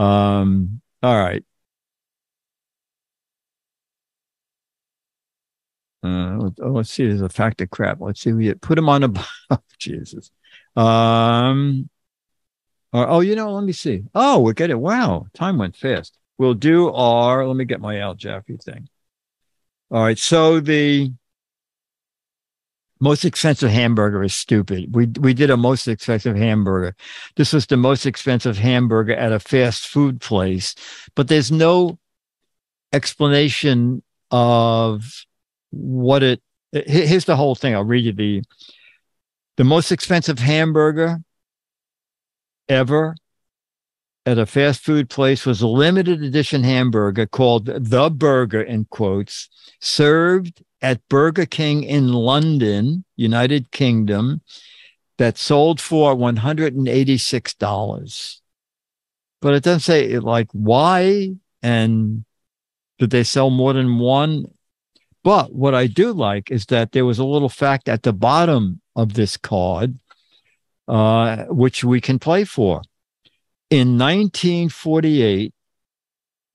Um, all right. Uh, oh, let's see. There's a fact of crap. Let's see. We put him on a. Oh, Jesus. Um. or- oh, you know. Let me see. Oh, we get it. Wow, time went fast. We'll do our. Let me get my Al Jaffee thing. All right. So the most expensive hamburger is stupid. We we did a most expensive hamburger. This was the most expensive hamburger at a fast food place, but there's no explanation of what it. Here's the whole thing. I'll read you the the most expensive hamburger ever at a fast food place was a limited edition hamburger called the burger in quotes served at Burger King in London, United Kingdom, that sold for $186. But it doesn't say like why and did they sell more than one? But what I do like is that there was a little fact at the bottom of this card, uh, which we can play for. In 1948,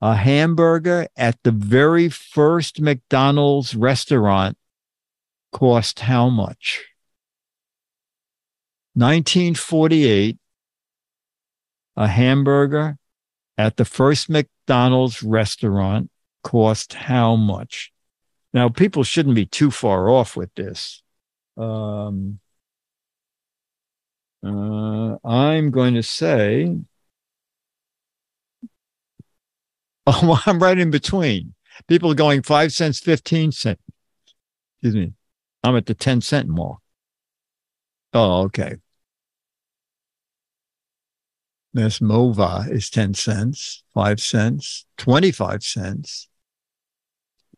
a hamburger at the very first McDonald's restaurant cost how much? 1948, a hamburger at the first McDonald's restaurant cost how much? Now, people shouldn't be too far off with this. Um, uh, I'm going to say Oh, I'm right in between. People are going five cents, 15 cents. Excuse me. I'm at the 10 cent mark. Oh, okay. Miss Mova is 10 cents, 5 cents, 25 cents.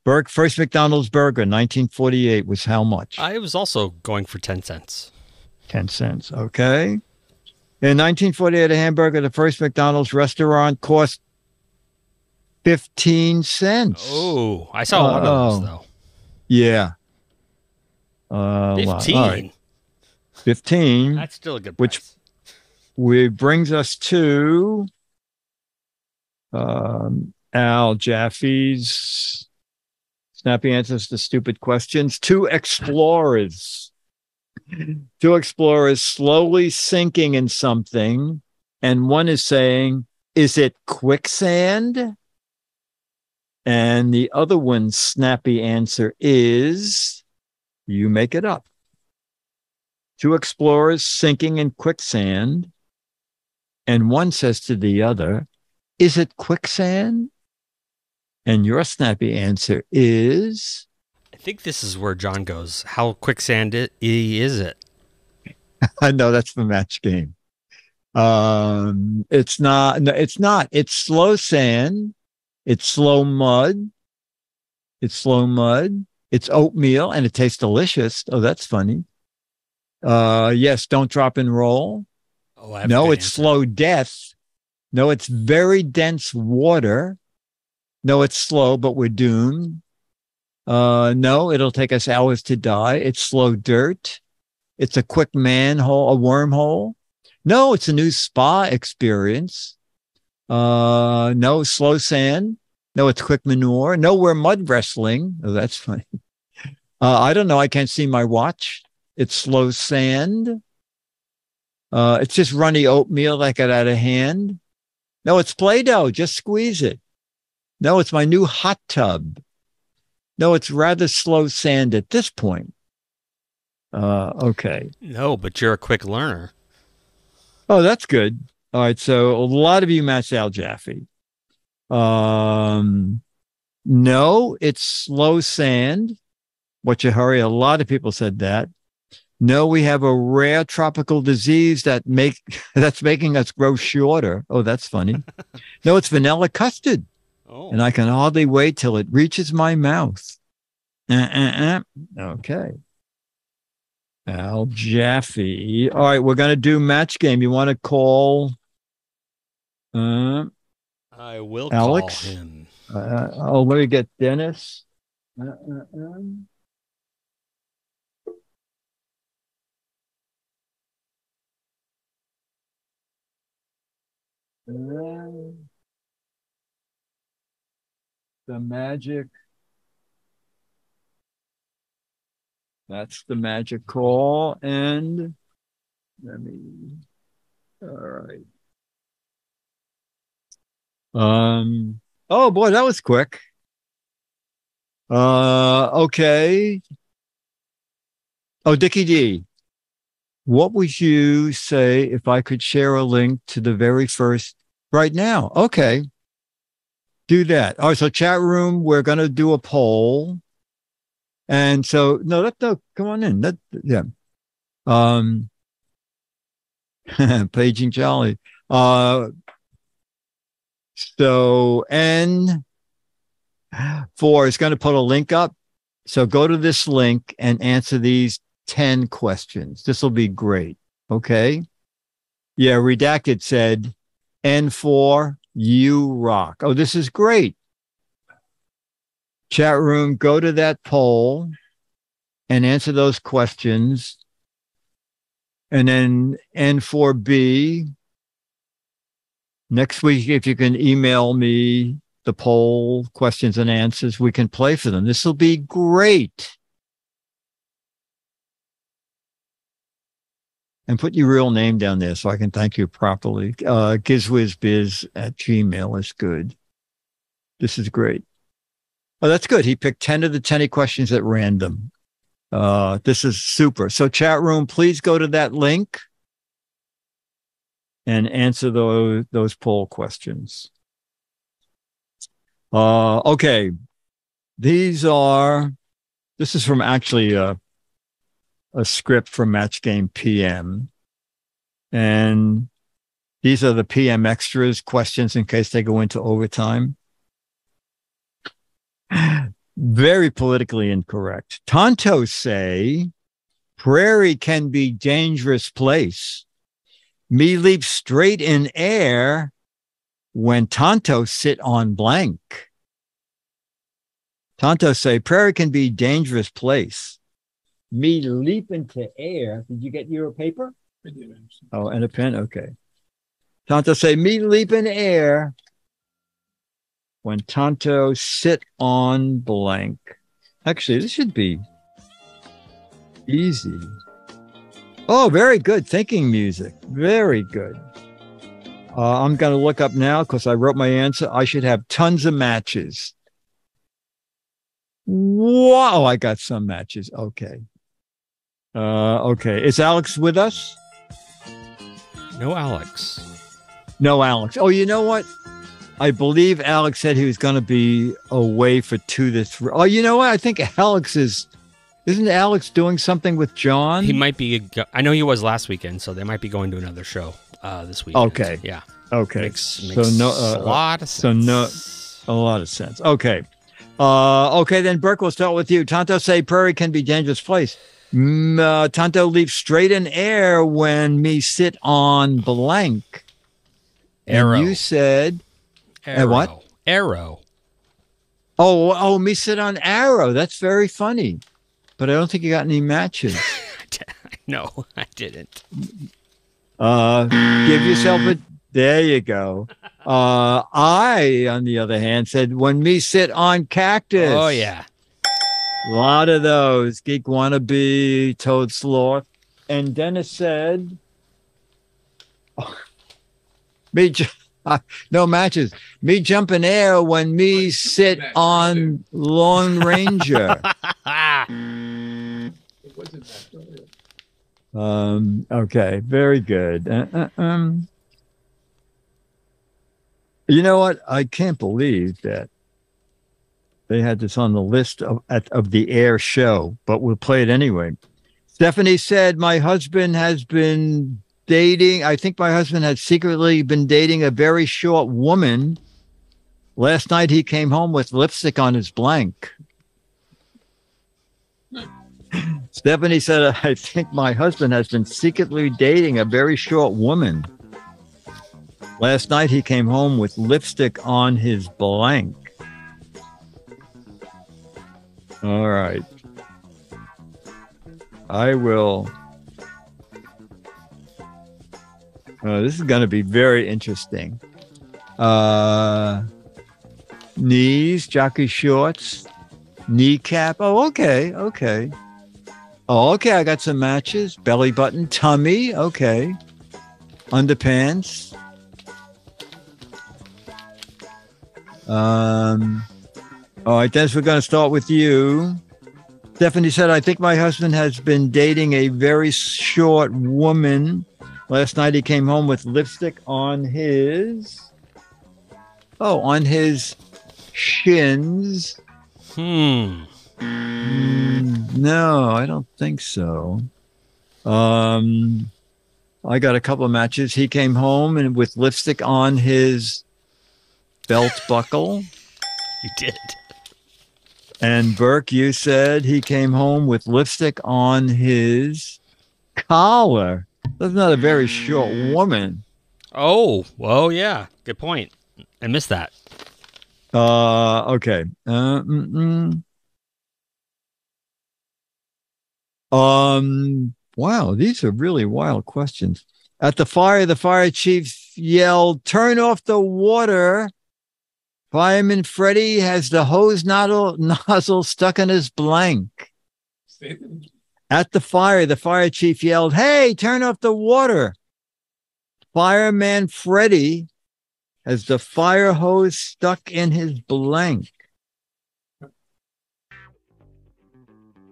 Burke, first McDonald's burger, 1948, was how much? I was also going for 10 cents. 10 cents. Okay. In 1948, a hamburger, at the first McDonald's restaurant cost 15 cents. Oh, I saw one of those Oh. though. Yeah. Uh, a lot. 15. All right. 15, That's still a good Which- price. which brings us to um, Al Jaffee's snappy answers to stupid questions. Two explorers. Two explorers slowly sinking in something, and one is saying, Is it quicksand? And the other one's snappy answer is, You make it up. Two explorers sinking in quicksand, and one says to the other, Is it quicksand? And your snappy answer is, I think this is where John goes. How quicksand is it? I know that's the match game. Um, it's not, no, it's not, it's slow sand, it's slow mud, it's slow mud, it's oatmeal, and it tastes delicious. Oh, that's funny. Uh, yes, don't drop and roll. Oh, No, it's answer. slow death. No, it's very dense water. No, it's slow, but we're doomed. Uh, no, it'll take us hours to die. It's slow dirt. It's a quick manhole, a wormhole. No, it's a new spa experience. Uh, no, slow sand. No, it's quick manure. No, we're mud wrestling. Oh, that's funny. Uh, I don't know. I can't see my watch. It's slow sand. Uh, it's just runny oatmeal that got out of hand. No, it's Play Doh. Just squeeze it. No, it's my new hot tub. No, it's rather slow sand at this point. Uh, okay. No, but you're a quick learner. Oh, that's good. All right. So a lot of you matched Al Jaffee. Um, no, it's slow sand. What you hurry? A lot of people said that. No, we have a rare tropical disease that make that's making us grow shorter. Oh, that's funny. no, it's vanilla custard, Oh, and I can hardly wait till it reaches my mouth. Uh, uh, uh. Okay. Al Jaffee. All right, we're gonna do match game. You want to call? Uh, I will Alex? call him. uh, oh, let me get Dennis. Uh, uh. Uh, the magic. That's the magic call. And let me. All right. Um. Oh boy, that was quick. Uh. Okay. Oh, Dickie D. What would you say if I could share a link to the very first right now? Okay. Do that. All right. So chat room, we're going to do a poll. And so, no, that, no, come on in. That, yeah. Um, paging Jolly. Uh, so N four is going to put a link up. So go to this link and answer these 10 questions. This will be great. Okay. Yeah. Redacted said N4, you rock. Oh, this is great. Chat room, go to that poll and answer those questions. And then N4B, next week, if you can email me the poll questions and answers, we can play for them. This will be great. And put your real name down there so I can thank you properly. Uh, gizwizbiz at Gmail is good. This is great. Oh, that's good. He picked 10 of the 10 questions at random. Uh, this is super. So, chat room, please go to that link and answer those, those poll questions. Uh, okay. These are, this is from actually a, a script from Match Game PM. And these are the PM extras questions in case they go into overtime. Very politically incorrect. Tonto say prairie can be dangerous place. Me leap straight in air when Tonto sit on blank. Tonto say prairie can be dangerous place. Me leap into air. Did you get your paper? Oh, and a pen. Okay. Tonto say me leap in air when Tonto sit on blank. Actually, this should be easy. Oh, very good thinking music. Very good. Uh, I'm going to look up now because I wrote my answer. I should have tons of matches. Wow, I got some matches. Okay. Uh, okay. Is Alex with us? No, Alex. No, Alex. Oh, you know what? I believe Alex said he was going to be away for two to three. Oh, you know what? I think Alex is. Isn't Alex doing something with John? He might be. I know he was last weekend, so they might be going to another show uh, this weekend. Okay. Yeah. okay. Makes, makes so no, a uh, lot of sense. so no- a lot of sense. Okay. Uh, okay, then Burke, we'll start with you. Tonto say prairie can be dangerous place. Mm, uh, Tonto leaps straight in air when me sit on blank. And Arrow. you said, Arrow. what? Arrow. oh, oh, me sit on arrow. That's very funny. But I don't think you got any matches. no, I didn't. Uh, give yourself a. There you go. Uh, I, on the other hand, said when me sit on cactus. Oh yeah. A lot of those. Geek wannabe, Toad Sloth. And Dennis said, me, ju- uh, no matches. Me jump in air when me sit on Lone Ranger. um, okay, very good. Uh, uh, um, you know what? I can't believe that they had this on the list of at, of the air show, but we'll play it anyway. Stephanie said, "My husband has been dating. I think my husband had secretly been dating a very short woman. Last night he came home with lipstick on his blank." Hmm. Stephanie said, "I think my husband has been secretly dating a very short woman." Last night he came home with lipstick on his blank. All right. I will. Uh, this is going to be very interesting. Uh, knees, jockey shorts, kneecap. Oh, okay, okay. Oh, okay. I got some matches. Belly button, tummy. Okay. Underpants. Um. All right, Dennis, we're going to start with you. Stephanie said, I think my husband has been dating a very short woman. Last night he came home with lipstick on his. Oh, on his shins. Hmm. Mm, no, I don't think so. Um, I got a couple of matches. He came home and with lipstick on his belt buckle. You did. And Burke, you said he came home with lipstick on his collar. That's not a very short woman. Oh, well, yeah. Good point. I missed that. Uh, okay. Uh, mm, mm. Um, wow, these are really wild questions. At the fire, the fire chief yelled, "Turn off the water!" Fireman Freddie has the hose nozzle, nozzle stuck in his blank. At the fire, the fire chief yelled, Hey, turn off the water. Fireman Freddie has the fire hose stuck in his blank.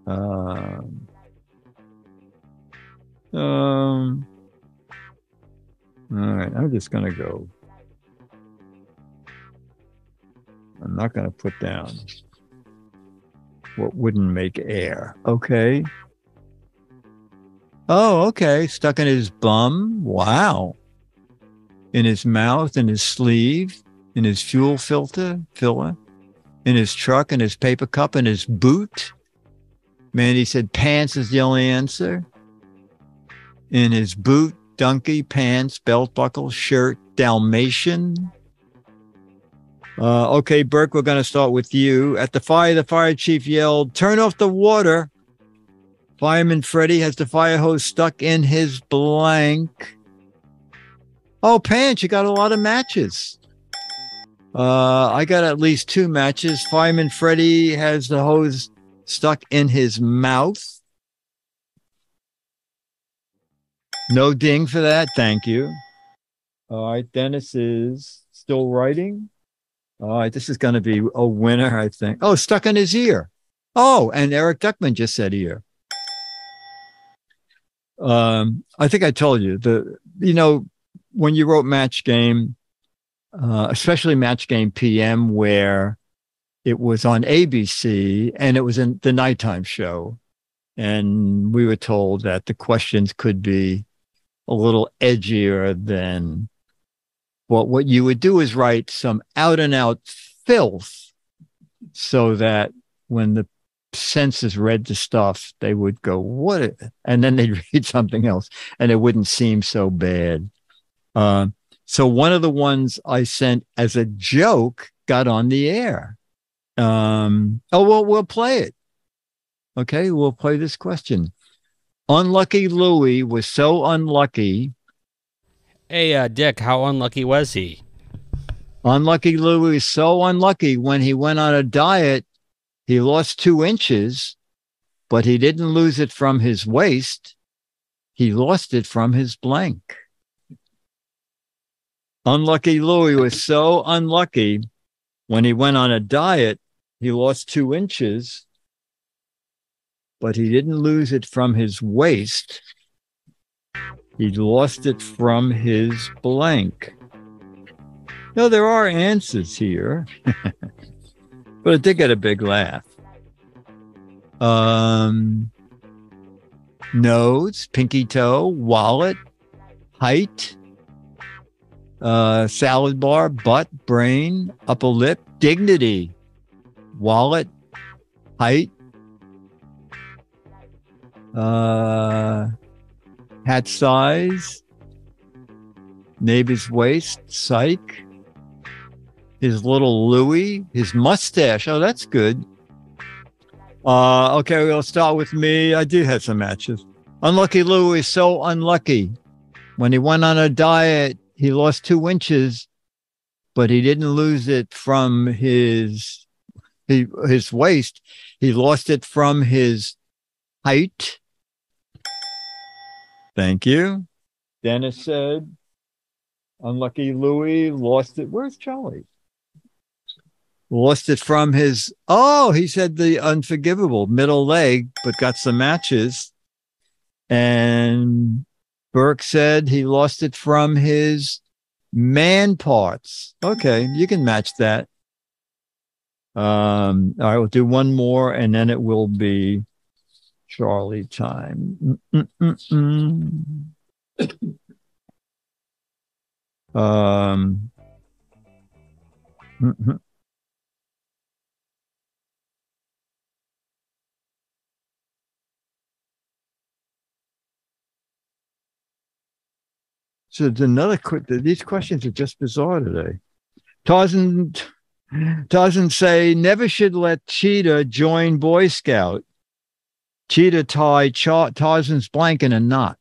Um, um, all right, I'm just going to go. I'm not going to put down what wouldn't make air. Okay. Oh, okay. Stuck in his bum. Wow. In his mouth, in his sleeve, in his fuel filter, filler, in his truck, in his paper cup, in his boot. Mandy said pants is the only answer. In his boot, donkey, pants, belt buckle, shirt, Dalmatian. Uh, okay, Burke, we're going to start with you. At the fire, the fire chief yelled, Turn off the water. Fireman Freddie has the fire hose stuck in his blank. Oh, Pants, you got a lot of matches. Uh, I got at least two matches. Fireman Freddie has the hose stuck in his mouth. No ding for that. Thank you. All right. Dennis is still writing. All right. This is going to be a winner, I think. Oh, stuck in his ear. Oh, and Eric Duckman just said ear. Um, I think I told you the, you know, when you wrote match game, uh, especially match game PM, where it was on ABC and it was in the nighttime show. And we were told that the questions could be a little edgier than what what you would do is write some out and out filth so that when the senses read the stuff, they would go, what? And then they'd read something else and it wouldn't seem so bad. Uh, so one of the ones I sent as a joke got on the air. Um, oh, well, we'll play it. Okay, we'll play this question. Unlucky Louie was so unlucky. Hey, uh, Dick, how unlucky was he? Unlucky Louie was so unlucky when he went on a diet, he lost two inches, but he didn't lose it from his waist. He lost it from his blank. Unlucky Louie was so unlucky when he went on a diet, he lost two inches, but he didn't lose it from his waist. He lost it from his blank. No, there are answers here, but it did get a big laugh. Um, nose, pinky toe, wallet, height, uh, salad bar, butt, brain, upper lip, dignity, wallet, height, uh, hat size, neighbor's waist, psych, his little Louis, his mustache. Oh, that's good. Uh, okay, we'll start with me. I do have some matches. Unlucky Louis is so unlucky. When he went on a diet, he lost two inches, but he didn't lose it from his he, his waist. He lost it from his height. Thank you. Dennis said, unlucky Louis lost it. Where's Charlie? Lost it from his, oh, he said the unforgivable middle leg, but got some matches. And Burke said he lost it from his man parts. Okay, you can match that. Um, we'll do one more and then it will be Charlie time. Um. So it's another quick. These questions are just bizarre today. Tarzan, Tarzan say never should let Cheetah join Boy Scout. Cheetah tie Cha- Tarzan's blank in a knot.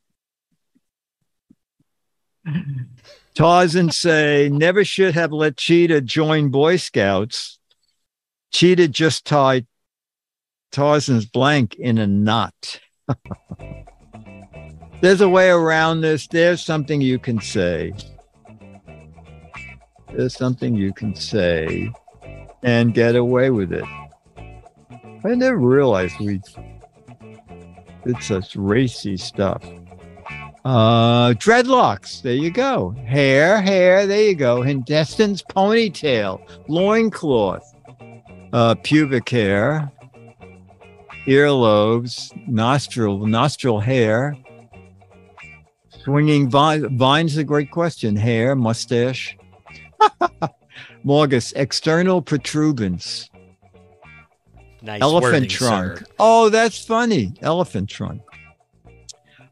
Tarzan say never should have let Cheetah join Boy Scouts. Cheetah just tied Tarzan's blank in a knot. There's a way around this. There's something you can say. There's something you can say and get away with it. I never realized we did such racy stuff. Uh, dreadlocks. There you go. Hair, hair. There you go. Intestines, ponytail, loincloth. uh, pubic hair, earlobes, nostril, nostril hair, swinging vine. Vine's a great question. Hair, mustache. Morgus, external protuberance, Nice elephant wording, trunk. sir. Oh, that's funny. Elephant trunk.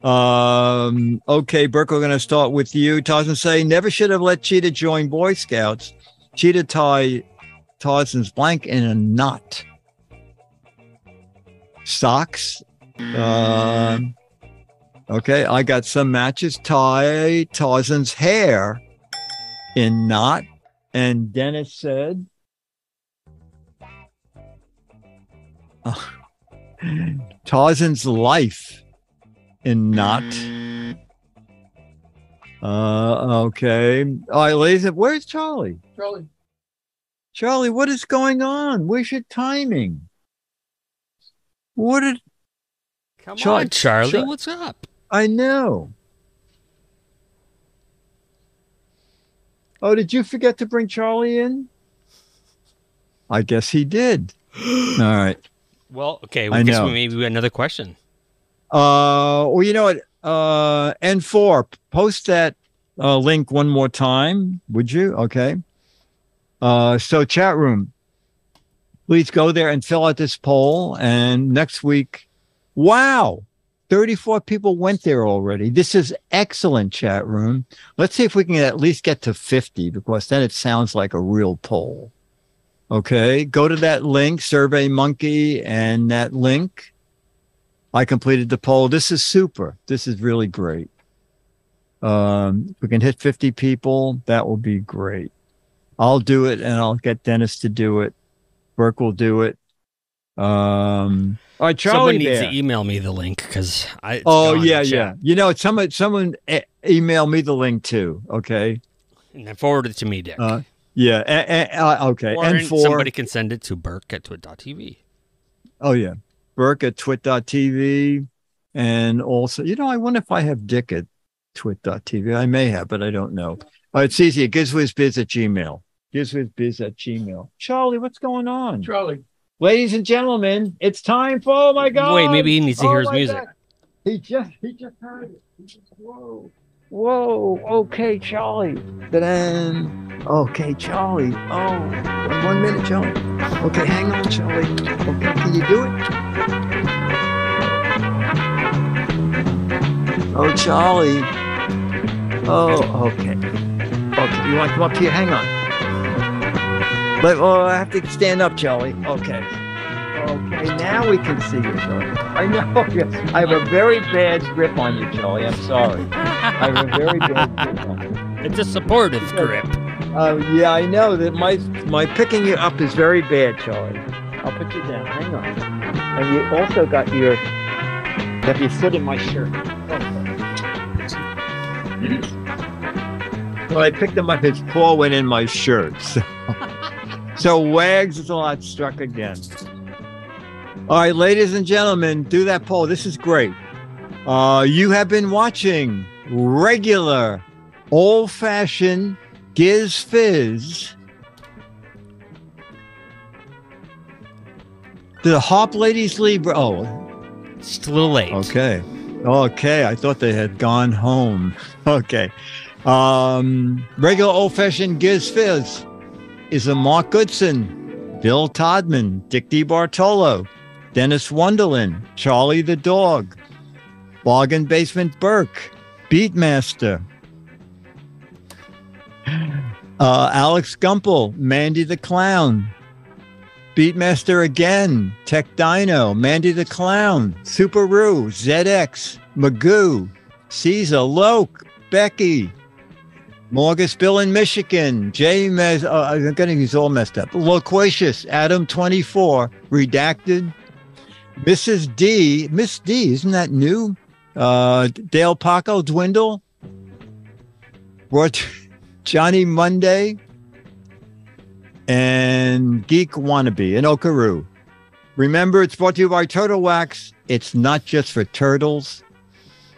Um, okay, Burke, we're going to start with you. Tarzan say, never should have let Cheetah join Boy Scouts. Cheetah tie Tarzan's blank in a knot. Socks. Um, okay, I got some matches. Tie Tarzan's hair in knot. And Dennis said, Tarzan's life in knot. Uh, okay. All right, ladies. Where's Charlie? Charlie. Charlie, what is going on? Where's your timing? What did Come Char- on, Charlie. Char- what's up? I know? Oh, did you forget to bring Charlie in? I guess he did. All right. Well, okay. I I guess know. we maybe we got another question. Uh, well, you know what? Uh, N4, post that uh, link one more time, would you? Okay. Uh, so chat room, please go there and fill out this poll. And next week, wow, 34 people went there already. This is excellent chat room. Let's see if we can at least get to 50 because then it sounds like a real poll. Okay. Go to that link, Survey Monkey, and that link. I completed the poll. This is super. This is really great. Um, we can hit 50 people, that will be great. I'll do it and I'll get Dennis to do it. Burke will do it. Um, all right, Someone Charlie. needs there. to email me the link because I. oh, yeah, yeah. You know, someone, someone e- email me the link too. Okay. And then forward it to me, Dick. Uh, yeah. a- a- uh, okay. or and for, somebody can send it to Burke at twit.tv. Oh yeah, Burke at twit.tv, and also, you know, I wonder if I have Dick at twit.tv. I may have, but I don't know. Oh, it's easy. Gizwizbiz at Gmail. Gizwizbiz at Gmail. Charlie, what's going on? Charlie. Ladies and gentlemen, it's time for. Oh my God! Wait, maybe he needs to Oh hear his oh music. God. He just he just heard it. He just, whoa, whoa. Okay, Charlie. Then okay, Charlie. Oh, one minute, Charlie. Okay, hang on, Charlie. Okay, can you do it? Oh, Charlie. Oh, okay. Okay, you want to come up here? Hang on. But oh, I have to stand up, Charlie. Okay. Okay, now we can see you, Charlie. I know. I have a very bad grip on you, Charlie. I'm sorry. I have a very bad grip on you. It's a supportive grip. Uh, yeah, I know that my my picking you up is very bad, Charlie. I'll put you down. Hang on. And you also got your you have your foot in my shirt. well, I picked him up. His paw went in my shirt. So, so Wags is a lot struck again. All right, ladies and gentlemen, do that poll. This is great. Uh, you have been watching regular, old-fashioned Giz Fiz. The Hop Ladies leave. Oh, It's a little late. okay. Okay. I thought they had gone home. Okay. Um, regular old fashioned Giz Fiz is a Mark Goodson, Bill Todman, Dick DeBartolo, Dennis Wonderland, Charlie the Dog, Bargain Basement Burke, Beatmaster, uh, Alex Gumpel, Mandy the Clown, Beatmaster again, Tech Dino, Mandy the Clown, Super Roo, ZX, Magoo, Caesar, Loke, Becky, Morgus Bill in Michigan, Jay Mez, uh, I'm getting these all messed up. Loquacious, Adam 24, Redacted, Mrs. D, Miss D, isn't that new? Uh, Dale Paco, Dwindle, What? Johnny Monday, and Geek Wannabe in Okaru. Remember, it's brought to you by Turtle Wax. It's not just for turtles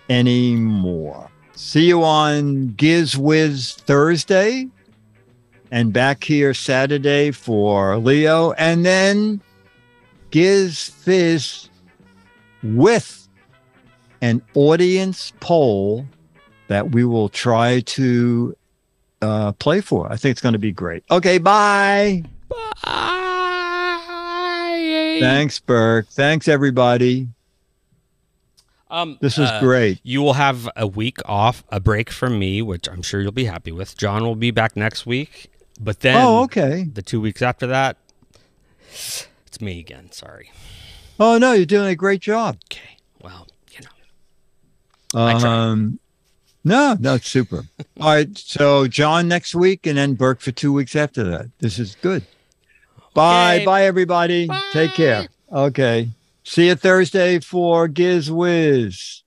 anymore. See you on Giz Wiz Thursday. and back here Saturday for Leo, and then Giz Fiz with an audience poll that we will try to uh, play for. I think it's going to be great. Okay, bye. Bye. Thanks, Burke. Thanks, everybody. Um, This is uh, great. You will have a week off, a break from me, which I'm sure you'll be happy with. John will be back next week, but then Oh, okay. the two weeks after that, it's me again. Sorry. Oh, no, you're doing a great job. Okay. Well, you know. Um, no, no, it's super. All right. So, John next week and then Burke for two weeks after that. This is good. Bye. Okay. Bye, everybody. Take care. Okay. See you Thursday for Giz Wiz.